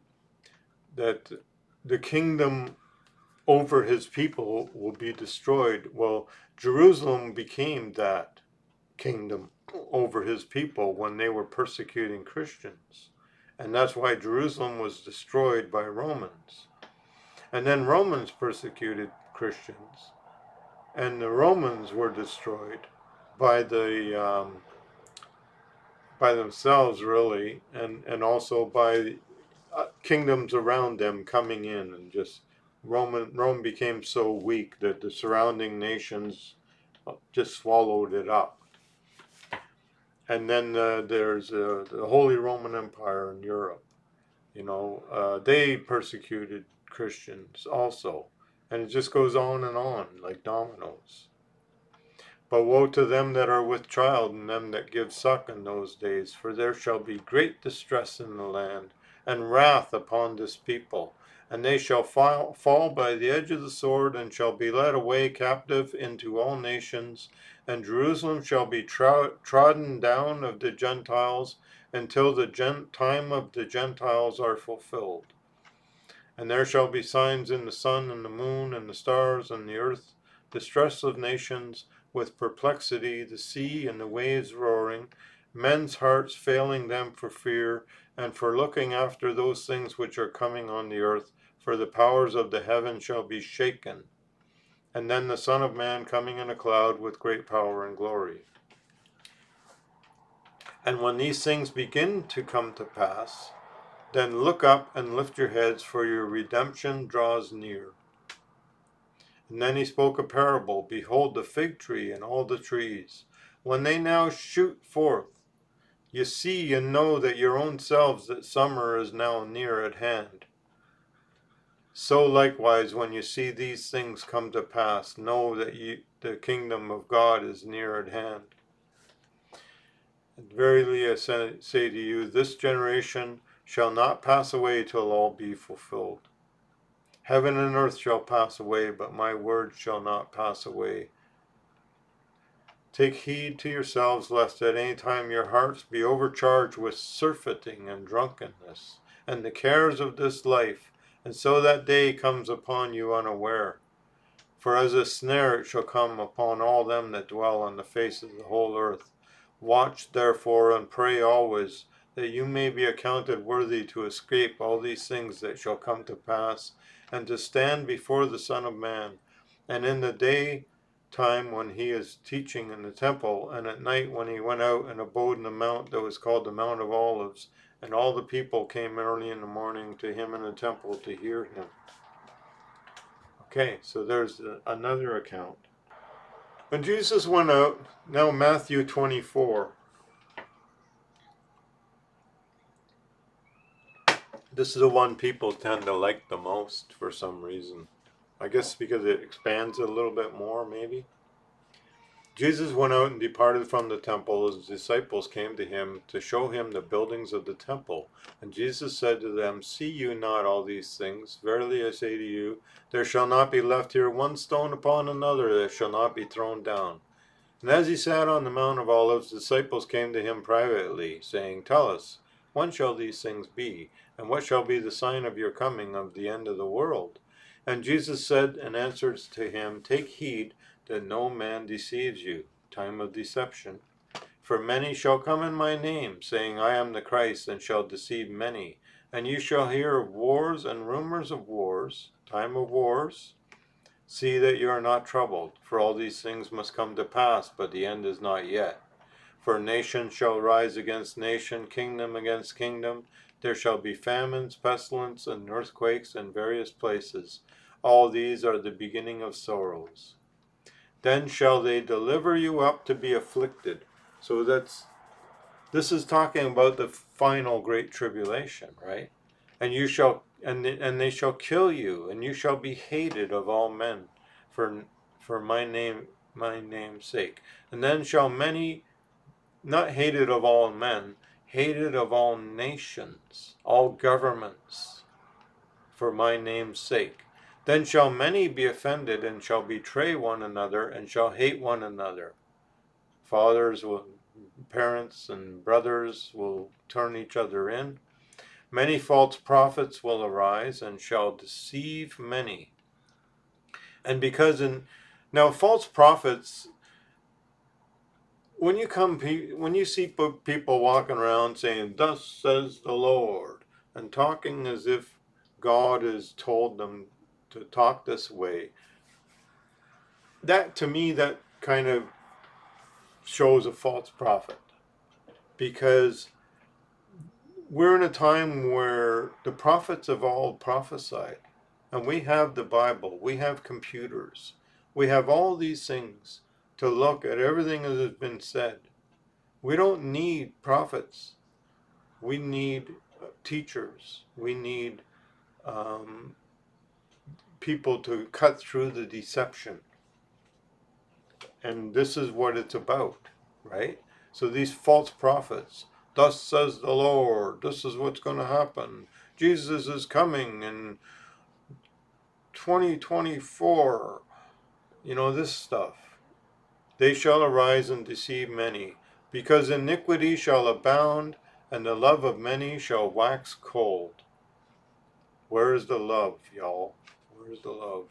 Speaker 1: that the kingdom over his people will be destroyed. Well, Jerusalem became that kingdom over his people when they were persecuting Christians. And that's why Jerusalem was destroyed by Romans. And then Romans persecuted Christians and the Romans were destroyed by the um, by themselves really, and and also by kingdoms around them coming in and just Roman Rome became so weak that the surrounding nations uh, just swallowed it up. And then uh, there's uh, the Holy Roman Empire in Europe. You know, uh, they persecuted Christians also and it just goes on and on like dominoes. But woe to them that are with child and them that give suck in those days, for there shall be great distress in the land, and wrath upon this people. And they shall fall, fall by the edge of the sword, and shall be led away captive into all nations. And Jerusalem shall be trodden down of the Gentiles until the time of the Gentiles are fulfilled. And there shall be signs in the sun and the moon and the stars and the earth, distress of nations, with perplexity, the sea and the waves roaring, men's hearts failing them for fear, and for looking after those things which are coming on the earth, for the powers of the heaven shall be shaken. And then the Son of Man coming in a cloud with great power and glory. And when these things begin to come to pass, then look up and lift your heads, for your redemption draws near. And then he spoke a parable Behold the fig tree and all the trees. When they now shoot forth, you see and know that your own selves that summer is now near at hand. So likewise, when you see these things come to pass, know that you, the kingdom of God is near at hand. And verily I say to you, this generation shall not pass away till all be fulfilled. Heaven and earth shall pass away, but my word shall not pass away. Take heed to yourselves, lest at any time your hearts be overcharged with surfeiting and drunkenness, and the cares of this life, and so that day comes upon you unaware. For as a snare it shall come upon all them that dwell on the face of the whole earth. Watch therefore and pray always that you may be accounted worthy to escape all these things that shall come to pass, and to stand before the Son of Man. And in the day time when he is teaching in the temple, and at night when he went out and abode in the mount that was called the Mount of Olives, and all the people came early in the morning to him in the temple to hear him. Okay, so there's another account. When Jesus went out, now Matthew 24. This is the one people tend to like the most for some reason. I guess because it expands a little bit more, maybe. Jesus went out and departed from the temple. His disciples came to him to show him the buildings of the temple. And Jesus said to them, See you not all these things? Verily I say to you, there shall not be left here one stone upon another that shall not be thrown down. And as he sat on the Mount of Olives, disciples came to him privately, saying, Tell us, When shall these things be? And what shall be the sign of your coming of the end of the world? And Jesus said and answered to him, Take heed that no man deceives you. Time of deception. For many shall come in my name, saying, I am the Christ, and shall deceive many. And you shall hear of wars and rumors of wars. Time of wars. See that you are not troubled, for all these things must come to pass, but the end is not yet. For nation shall rise against nation, kingdom against kingdom. There shall be famines, pestilence, and earthquakes in various places. All these are the beginning of sorrows. Then shall they deliver you up to be afflicted. So that's this is talking about the final great tribulation, right? And you shall and and they shall kill you, and you shall be hated of all men for for my name my name's sake. And then shall many not hated of all men, hated of all nations, all governments, for my name's sake. Then shall many be offended and shall betray one another and shall hate one another. Fathers will, parents and brothers will turn each other in. Many false prophets will arise and shall deceive many. And because in now false prophets when you come when you see people walking around saying thus says the lord and talking as if god has told them to talk this way that to me that kind of shows a false prophet. Because we're in a time where the prophets have all prophesied and we have the bible we have computers we have all these things to look at everything that has been said. We don't need prophets. We need uh, teachers. We need um, people to cut through the deception. And this is what it's about, right? So these false prophets, thus says the Lord, this is what's going to happen. Jesus is coming in 2024. You know, this stuff they shall arise and deceive many, because iniquity shall abound, and the love of many shall wax cold. Where is the love, y'all? Where is the love?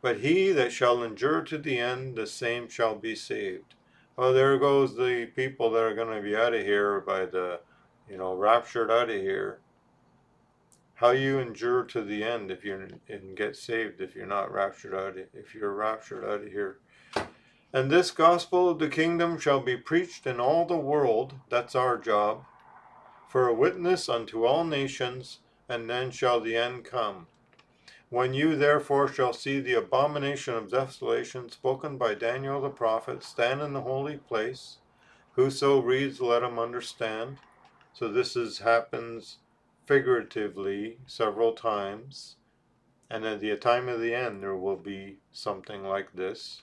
Speaker 1: But he that shall endure to the end, the same shall be saved. Well, there goes the people that are going to be out of here by the, you know, raptured out of here. How you endure to the end if you and get saved if you're not raptured out of, if you're raptured out of here. And this gospel of the kingdom shall be preached in all the world, that's our job, for a witness unto all nations, and then shall the end come. When you therefore shall see the abomination of desolation spoken by Daniel the prophet stand in the holy place, whoso reads let him understand. So this is happens figuratively several times, and at the time of the end there will be something like this.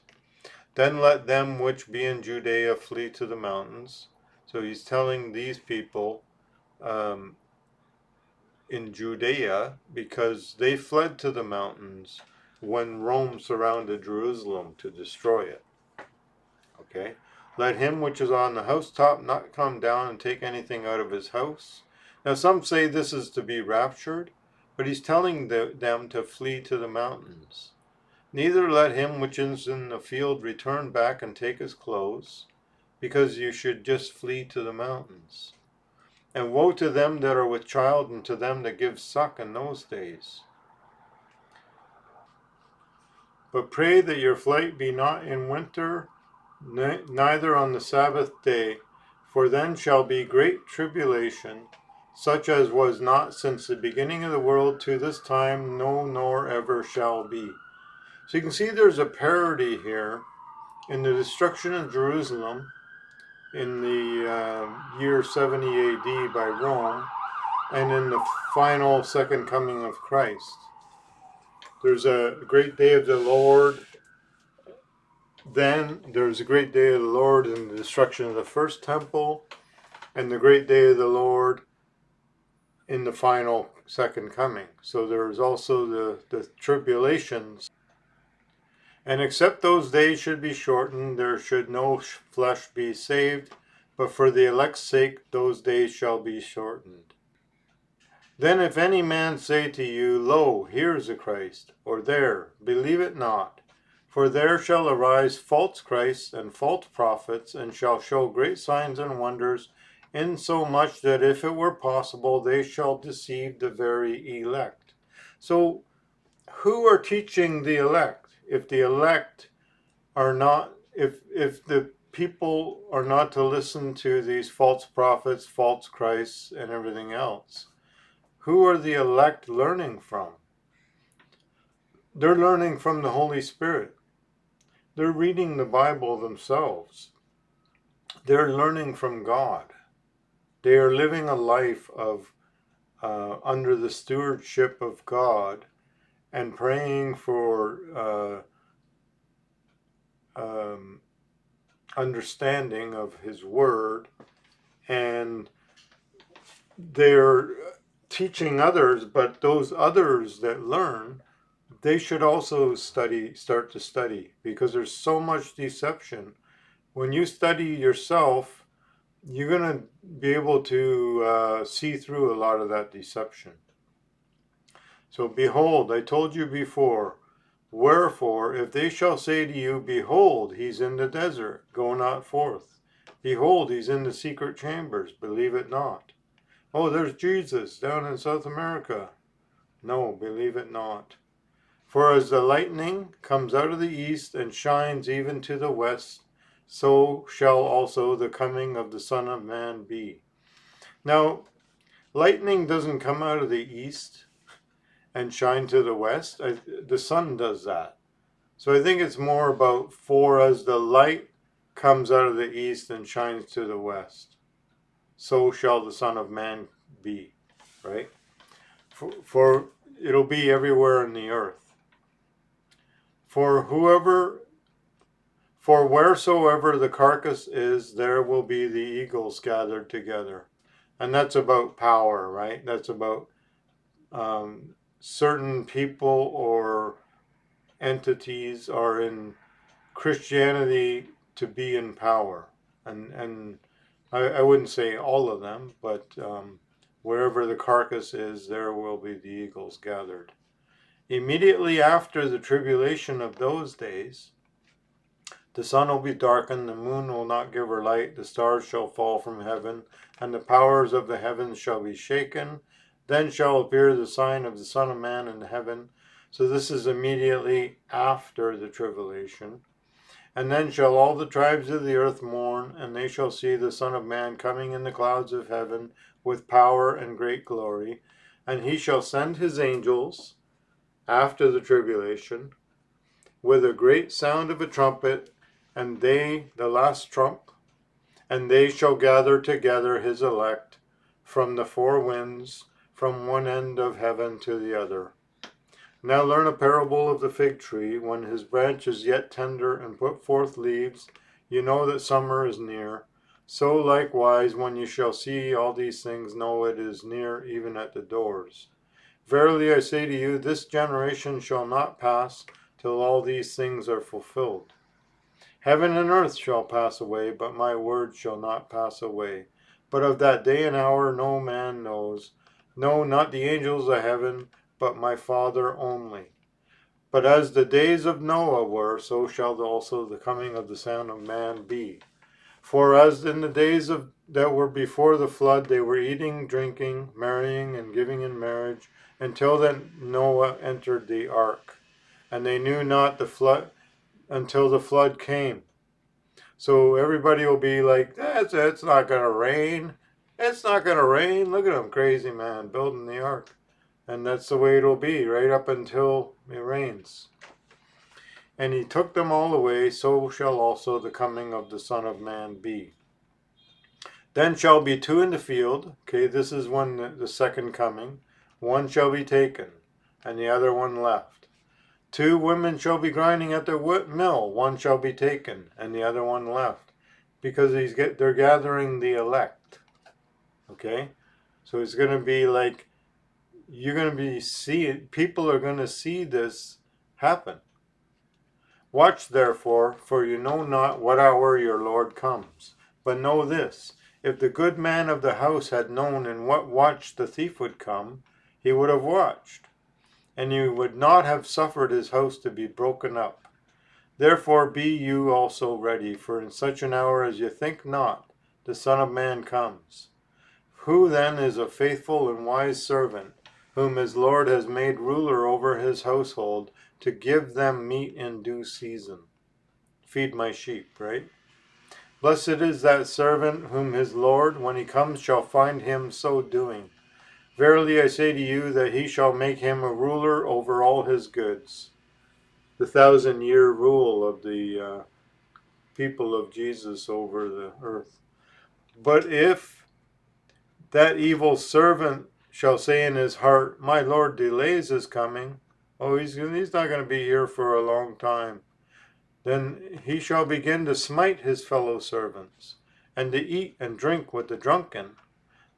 Speaker 1: Then let them which be in Judea flee to the mountains. So he's telling these people um, in Judea because they fled to the mountains when Rome surrounded Jerusalem to destroy it. Okay? Let him which is on the housetop not come down and take anything out of his house. Now, some say this is to be raptured, but he's telling the, them to flee to the mountains. Neither let him which is in the field return back and take his clothes, because you should just flee to the mountains. And woe to them that are with child and to them that give suck in those days. But pray that your flight be not in winter, neither on the Sabbath day, for then shall be great tribulation, such as was not since the beginning of the world to this time, no, nor ever shall be. So you can see there's a parody here in the destruction of Jerusalem in the uh, year 70 AD by Rome and in the final second coming of Christ. There's a great day of the Lord. Then there's a great day of the Lord in the destruction of the first temple and the great day of the Lord in the final second coming. So there's also the, the tribulations and except those days should be shortened, there should no flesh be saved, but for the elect's sake those days shall be shortened. Then if any man say to you, Lo, here is a Christ, or there, believe it not. For there shall arise false Christs and false prophets, and shall show great signs and wonders, insomuch that if it were possible, they shall deceive the very elect. So, who are teaching the elect? If the elect are not, if if the people are not to listen to these false prophets, false Christs, and everything else, who are the elect learning from? They're learning from the Holy Spirit. They're reading the Bible themselves. They're learning from God. They are living a life of uh, under the stewardship of God and praying for uh, um, understanding of His Word, and they're teaching others, but those others that learn, they should also study, start to study, because there's so much deception. When you study yourself, you're going to be able to uh, see through a lot of that deception. So, behold, I told you before, Wherefore, if they shall say to you, Behold, he's in the desert, go not forth. Behold, he's in the secret chambers, believe it not. Oh, there's Jesus down in South America. No, believe it not. For as the lightning comes out of the east and shines even to the west, so shall also the coming of the Son of Man be. Now, lightning doesn't come out of the east and shine to the west. I, the sun does that. So I think it's more about for as the light comes out of the east and shines to the west, so shall the Son of Man be, right? For, for it'll be everywhere in the earth. For whoever, for wheresoever the carcass is, there will be the eagles gathered together. And that's about power, right? That's about um, certain people or entities are in Christianity to be in power. And, and I, I wouldn't say all of them, but um, wherever the carcass is, there will be the eagles gathered. Immediately after the tribulation of those days, the sun will be darkened, the moon will not give her light, the stars shall fall from heaven, and the powers of the heavens shall be shaken. Then shall appear the sign of the Son of Man in heaven. So this is immediately after the tribulation. And then shall all the tribes of the earth mourn, and they shall see the Son of Man coming in the clouds of heaven with power and great glory. And he shall send his angels after the tribulation with a great sound of a trumpet, and they, the last trump, and they shall gather together his elect from the four winds from one end of heaven to the other. Now learn a parable of the fig tree. When his branch is yet tender and put forth leaves, you know that summer is near. So likewise, when you shall see all these things, know it is near, even at the doors. Verily I say to you, this generation shall not pass till all these things are fulfilled. Heaven and earth shall pass away, but my word shall not pass away. But of that day and hour no man knows no, not the angels of heaven, but my Father only. But as the days of Noah were, so shall also the coming of the Son of Man be. For as in the days of that were before the flood, they were eating, drinking, marrying, and giving in marriage, until that Noah entered the ark. And they knew not the flood until the flood came. So everybody will be like, that's it's not going to rain. It's not going to rain. Look at him, crazy man, building the ark. And that's the way it'll be right up until it rains. And he took them all away, so shall also the coming of the Son of Man be. Then shall be two in the field. Okay, this is when the, second coming. One shall be taken, and the other one left. Two women shall be grinding at the mill. One shall be taken, and the other one left. Because he's get, they're gathering the elect. Okay? So it's going to be like you're going to be seeing, people are going to see this happen. Watch therefore, for you know not what hour your Lord comes. But know this if the good man of the house had known in what watch the thief would come, he would have watched, and he would not have suffered his house to be broken up. Therefore be you also ready, for in such an hour as you think not, the Son of Man comes. Who then is a faithful and wise servant, whom his Lord has made ruler over his household, to give them meat in due season? Feed my sheep, right? Blessed is that servant whom his Lord, when he comes, shall find him so doing. Verily I say to you that he shall make him a ruler over all his goods. The thousand year rule of the uh, people of Jesus over the earth. But if that evil servant shall say in his heart, My Lord delays his coming, oh, he's, he's not going to be here for a long time then he shall begin to smite his fellow servants, and to eat and drink with the drunken.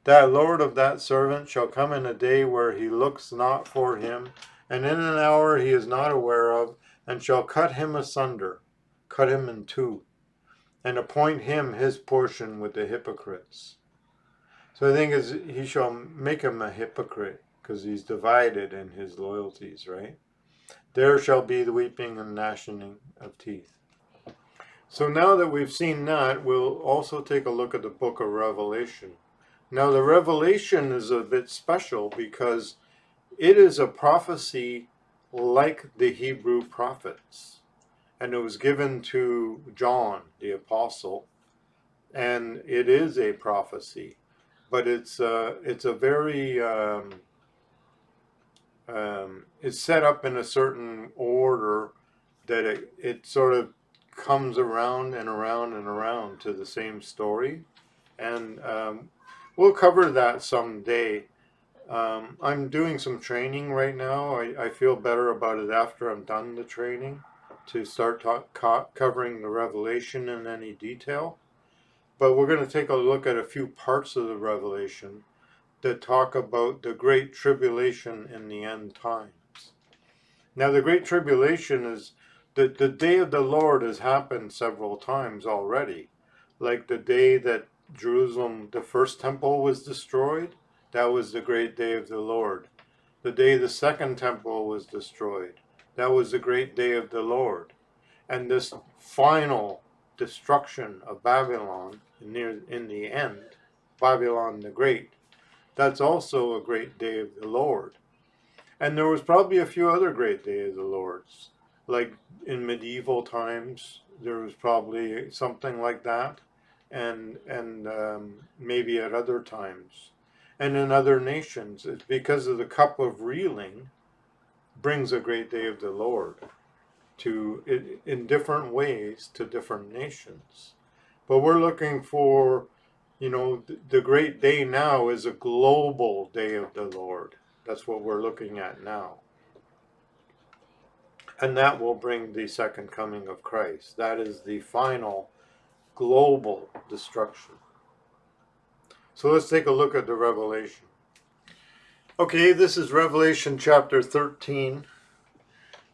Speaker 1: That Lord of that servant shall come in a day where he looks not for him, and in an hour he is not aware of, and shall cut him asunder, cut him in two, and appoint him his portion with the hypocrites. So I think is he shall make him a hypocrite, because he's divided in his loyalties, right? There shall be the weeping and gnashing of teeth. So now that we've seen that, we'll also take a look at the book of Revelation. Now the Revelation is a bit special because it is a prophecy like the Hebrew prophets. And it was given to John, the apostle, and it is a prophecy. But it's, uh, it's a very um, um, is set up in a certain order that it, it sort of comes around and around and around to the same story. And um, we'll cover that someday. Um, I'm doing some training right now. I, I feel better about it after I'm done the training to start covering the Revelation in any detail. But we're going to take a look at a few parts of the Revelation that talk about the great tribulation in the end times. Now, the great tribulation is the, the day of the Lord has happened several times already. Like the day that Jerusalem, the first temple was destroyed, that was the great day of the Lord. The day the second temple was destroyed, that was the great day of the Lord. And this final destruction of Babylon near in the end, Babylon the Great, that's also a great day of the Lord. And there was probably a few other great days of the Lord's. Like in medieval times, there was probably something like that. And, and um, maybe at other times. And in other nations, it's because of the cup of reeling brings a great day of the Lord to in different ways to different nations. But we're looking for you know, the great day now is a global day of the Lord. That's what we're looking at now. And that will bring the second coming of Christ. That is the final global destruction. So let's take a look at the Revelation. Okay, this is Revelation chapter 13.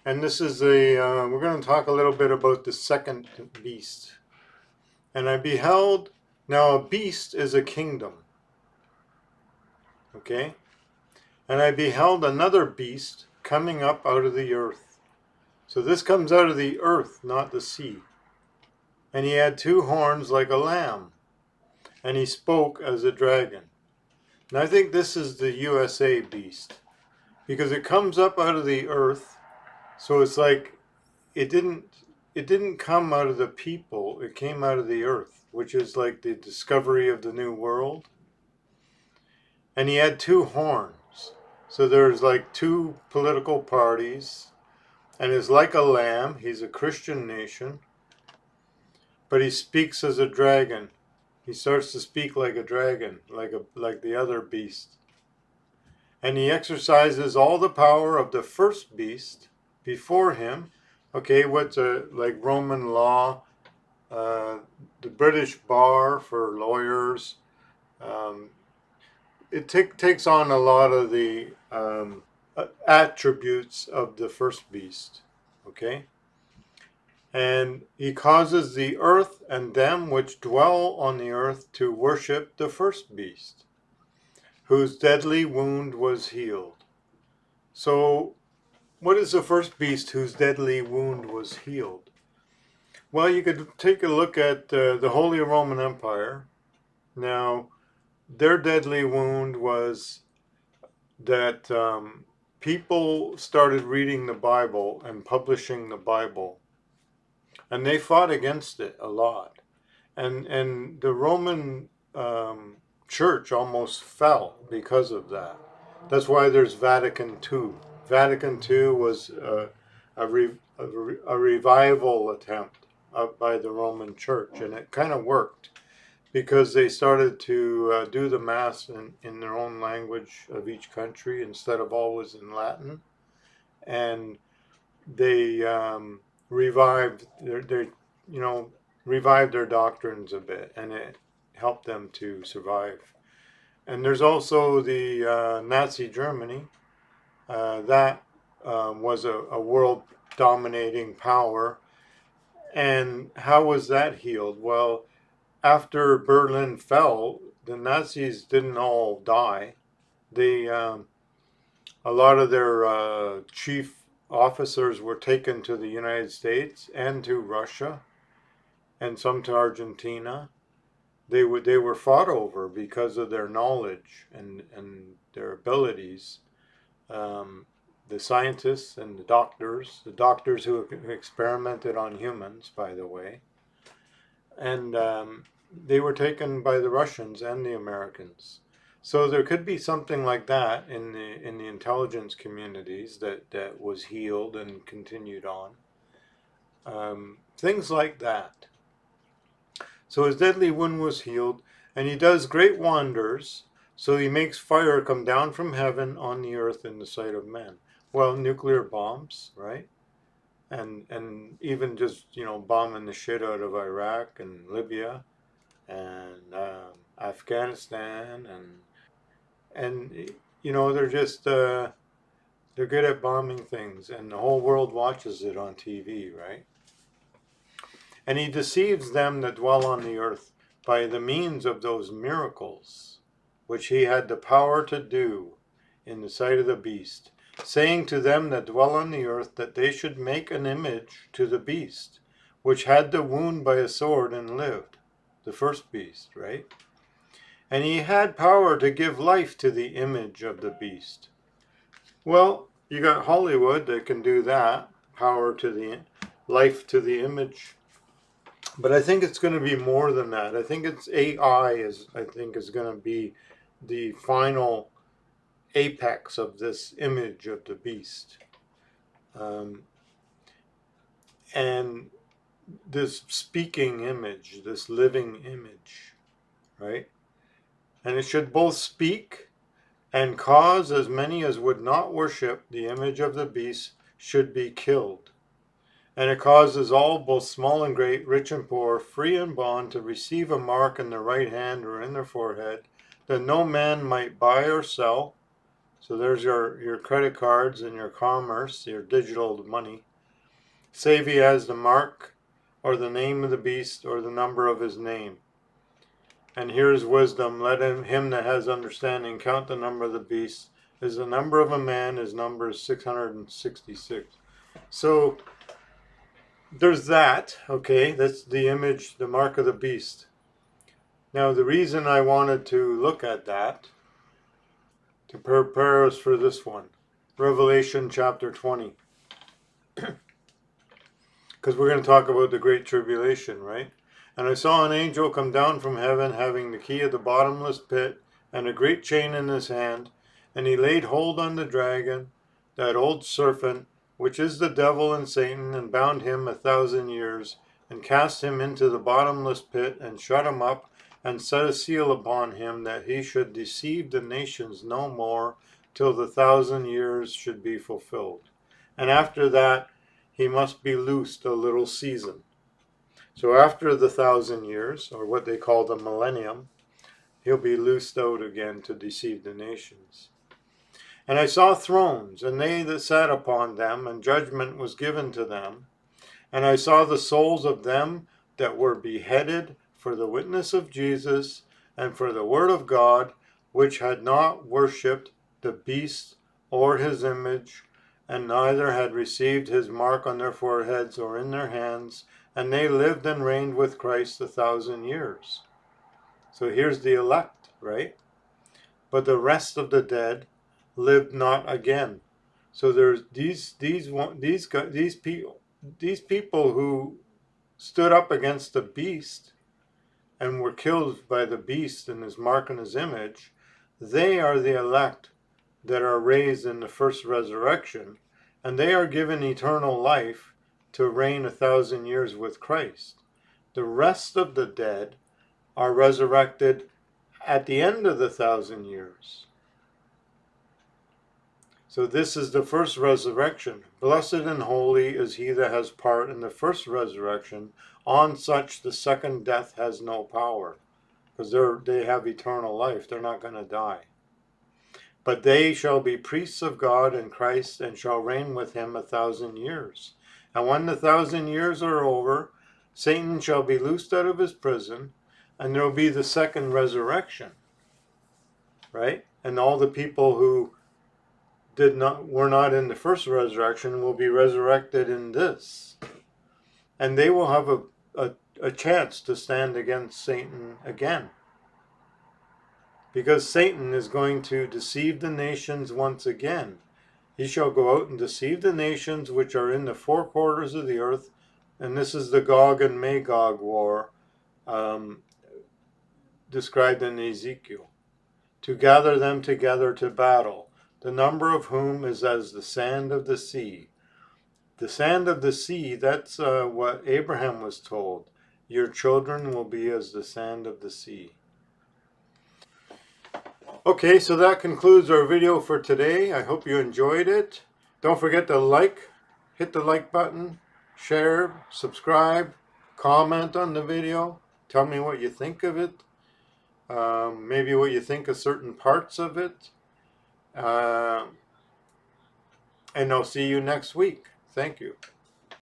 Speaker 1: And this is a, uh, we're going to talk a little bit about the second beast. And I beheld now, a beast is a kingdom. Okay? And I beheld another beast coming up out of the earth. So this comes out of the earth, not the sea. And he had two horns like a lamb. And he spoke as a dragon. And I think this is the USA beast. Because it comes up out of the earth. So it's like it didn't it didn't come out of the people, it came out of the earth which is like the discovery of the new world. And he had two horns. So there's like two political parties. And is like a lamb. He's a Christian nation. But he speaks as a dragon. He starts to speak like a dragon, like a like the other beast. And he exercises all the power of the first beast before him. Okay, what's a like Roman law uh, the British bar for lawyers. Um, it takes on a lot of the um, attributes of the first beast. Okay, And he causes the earth and them which dwell on the earth to worship the first beast, whose deadly wound was healed. So, what is the first beast whose deadly wound was healed? Well, you could take a look at uh, the Holy Roman Empire. Now, their deadly wound was that um, people started reading the Bible and publishing the Bible, and they fought against it a lot. And and the Roman um, Church almost fell because of that. That's why there's Vatican II. Vatican II was a, a, re, a, a revival attempt by the Roman Church, and it kind of worked because they started to uh, do the mass in, in their own language of each country instead of always in Latin, and they um, revived their, their, you know, revived their doctrines a bit, and it helped them to survive. And there's also the uh, Nazi Germany. Uh, that um, was a, a world dominating power. And how was that healed? Well, after Berlin fell, the Nazis didn't all die. They, um, a lot of their uh, chief officers were taken to the United States and to Russia, and some to Argentina. They were they were fought over because of their knowledge and and their abilities. Um, the scientists and the doctors, the doctors who experimented on humans, by the way, and um, they were taken by the Russians and the Americans. So there could be something like that in the in the intelligence communities that that was healed and continued on. Um, things like that. So his deadly wound was healed, and he does great wonders. So he makes fire come down from heaven on the earth in the sight of men. Well, nuclear bombs, right? And and even just you know bombing the shit out of Iraq and Libya and um, Afghanistan and and you know they're just uh, they're good at bombing things and the whole world watches it on TV right and he deceives them that dwell on the earth by the means of those miracles which he had the power to do in the sight of the beast saying to them that dwell on the earth that they should make an image to the beast which had the wound by a sword and lived the first beast, right? And he had power to give life to the image of the beast. Well, you got Hollywood that can do that, power to the life to the image. But I think it's going to be more than that. I think it's AI is I think is going to be the final apex of this image of the beast. Um, and this speaking image, this living image, right? And it should both speak and cause as many as would not worship the image of the beast should be killed. And it causes all, both small and great, rich and poor, free and bond, to receive a mark in their right hand or in their forehead, that no man might buy or sell. So there's your, your credit cards and your commerce, your digital money. Save he has the mark or the name of the beast, or the number of his name. And here is wisdom. Let him, him that has understanding count the number of the beast. Is the number of a man, his number is 666. So there's that, okay? That's the image, the mark of the beast. Now, the reason I wanted to look at that, to prepare us for this one, Revelation chapter 20. because we're going to talk about the Great Tribulation, right? And I saw an angel come down from heaven having the key of the bottomless pit and a great chain in his hand, and he laid hold on the dragon, that old serpent, which is the devil and Satan, and bound him a thousand years, and cast him into the bottomless pit, and shut him up, and set a seal upon him, that he should deceive the nations no more, till the thousand years should be fulfilled. And after that, he must be loosed a little season. So after the thousand years, or what they call the millennium, he'll be loosed out again to deceive the nations. And I saw thrones, and they that sat upon them, and judgment was given to them. And I saw the souls of them that were beheaded for the witness of Jesus and for the word of God, which had not worshipped the beast or his image, and neither had received his mark on their foreheads or in their hands, and they lived and reigned with Christ a thousand years. So here's the elect, right? But the rest of the dead lived not again. So there's these these these these people these people who stood up against the beast and were killed by the beast and his mark and his image, they are the elect that are raised in the first resurrection, and they are given eternal life to reign a thousand years with Christ. The rest of the dead are resurrected at the end of the thousand years. So this is the first resurrection. Blessed and holy is he that has part in the first resurrection. On such the second death has no power, because they have eternal life. They're not going to die. But they shall be priests of God and Christ and shall reign with him a thousand years. And when the thousand years are over, Satan shall be loosed out of his prison, and there will be the second resurrection. Right? And all the people who did not were not in the first resurrection will be resurrected in this. And they will have a, a, a chance to stand against Satan again because Satan is going to deceive the nations once again. He shall go out and deceive the nations which are in the four quarters of the earth, and this is the Gog and Magog war um, described in Ezekiel, to gather them together to battle, the number of whom is as the sand of the sea. The sand of the sea, that's uh, what Abraham was told. Your children will be as the sand of the sea. Okay, so that concludes our video for today. I hope you enjoyed it. Don't forget to like, hit the like button, share, subscribe, comment on the video. Tell me what you think of it. Um, maybe what you think of certain parts of it. Uh, and I'll see you next week. Thank you.